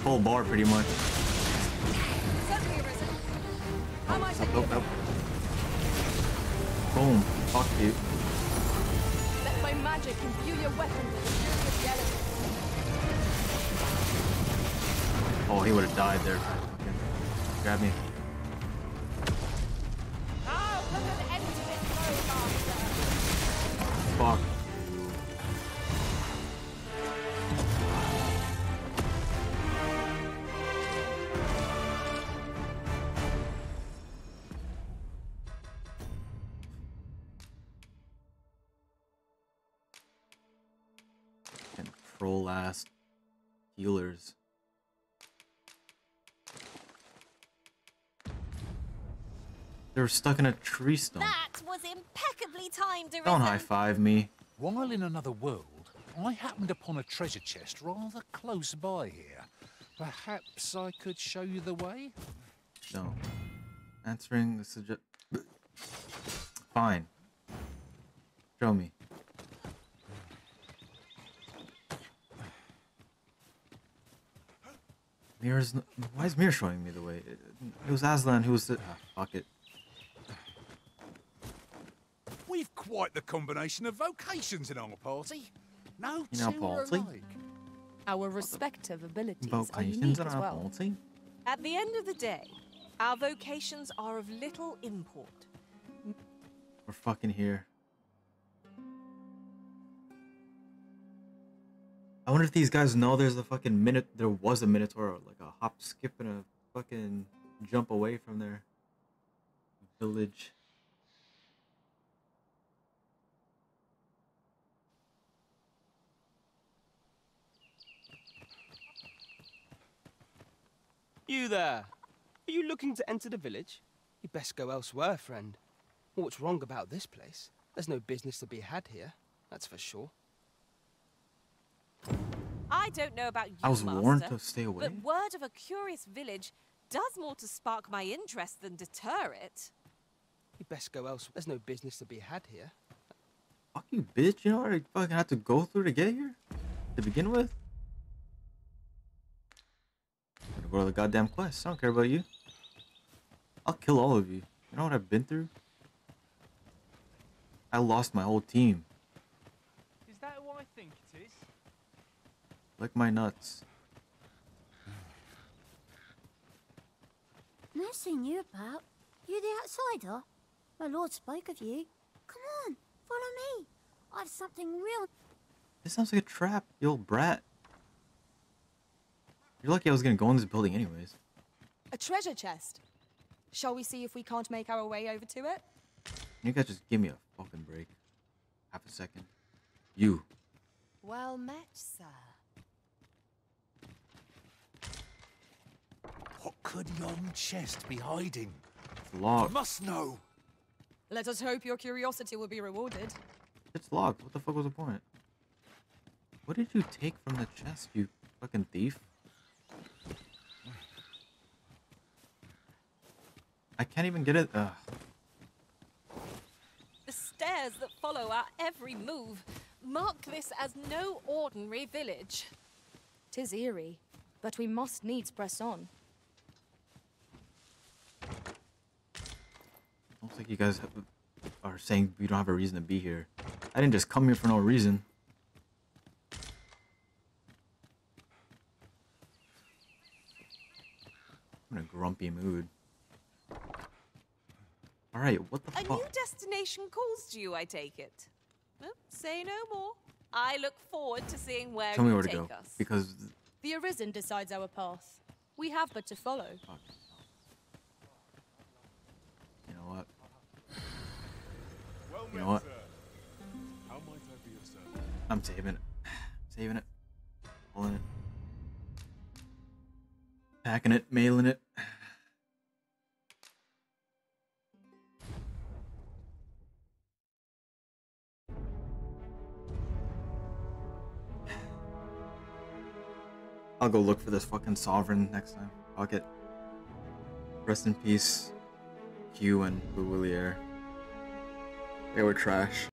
Full bar, pretty much. Certainly arisen. How might I Up, be up, up. Boom. Fuck you. Let my magic imbue your weapon with the fury of the elements. Oh, he would have died there. Grab me. Healers. They were stuck in a tree stump. That was impeccably timed, Arisen. Don't high five me. While in another world, I happened upon a treasure chest rather close by here. Perhaps I could show you the way? No. Answering the suggest. Fine. Show me. Mirror's. n- Why is Mirror showing me the way? It, it was Aslan who was. The, ah, fuck it. We've quite the combination of vocations in our party. No In our two party? alike. Our respective abilities are Vocations unique in as our well. party? At the end of the day, our vocations are of little import. We're fucking here. I wonder if these guys know there's a fucking minute. There was a Minotaur, like a hop, skip, and a fucking jump away from their village. You there! Are you looking to enter the village? You'd best go elsewhere, friend. What's wrong about this place? There's no business to be had here, that's for sure. I don't know about you, I was warned Master, to stay away. But word of a curious village does more to spark my interest than deter it. You'd best go elsewhere. There's no business to be had here. Fuck you, bitch. You know what I fucking had to go through to get here? To begin with? I'm gonna go to the goddamn quest. I don't care about you. I'll kill all of you. You know what I've been through? I lost my whole team. Is that who I think it is? Like my nuts. Never seen you about. You the outsider? My lord spoke of you. Come on, follow me. I've something real. This sounds like a trap, you old brat. You're lucky I was gonna go in this building anyways. A treasure chest. Shall we see if we can't make our way over to it? You guys just give me a fucking break. Half a second. You. Well met, sir. Could yon chest be hiding? It's locked. I must know. Let us hope your curiosity will be rewarded. It's locked. What the fuck was the point? What did you take from the chest, you fucking thief? I can't even get it. Ugh. The stairs that follow our every move mark this as no ordinary village. Tis eerie, but we must needs press on. Looks like you guys have, are saying we don't have a reason to be here. I didn't just come here for no reason. I'm in a grumpy mood. Alright, what the A fuck? new destination calls to you, I take it. Well, say no more. I look forward to seeing where Tell me where to go. us. Because The Arisen decides our path. We have but to follow. you You know what? I'm saving it. Saving it. Pulling it. Packing it, mailing it. I'll go look for this fucking sovereign next time. Fuck it. Rest in peace, Hugh and Louvillier. They were trash.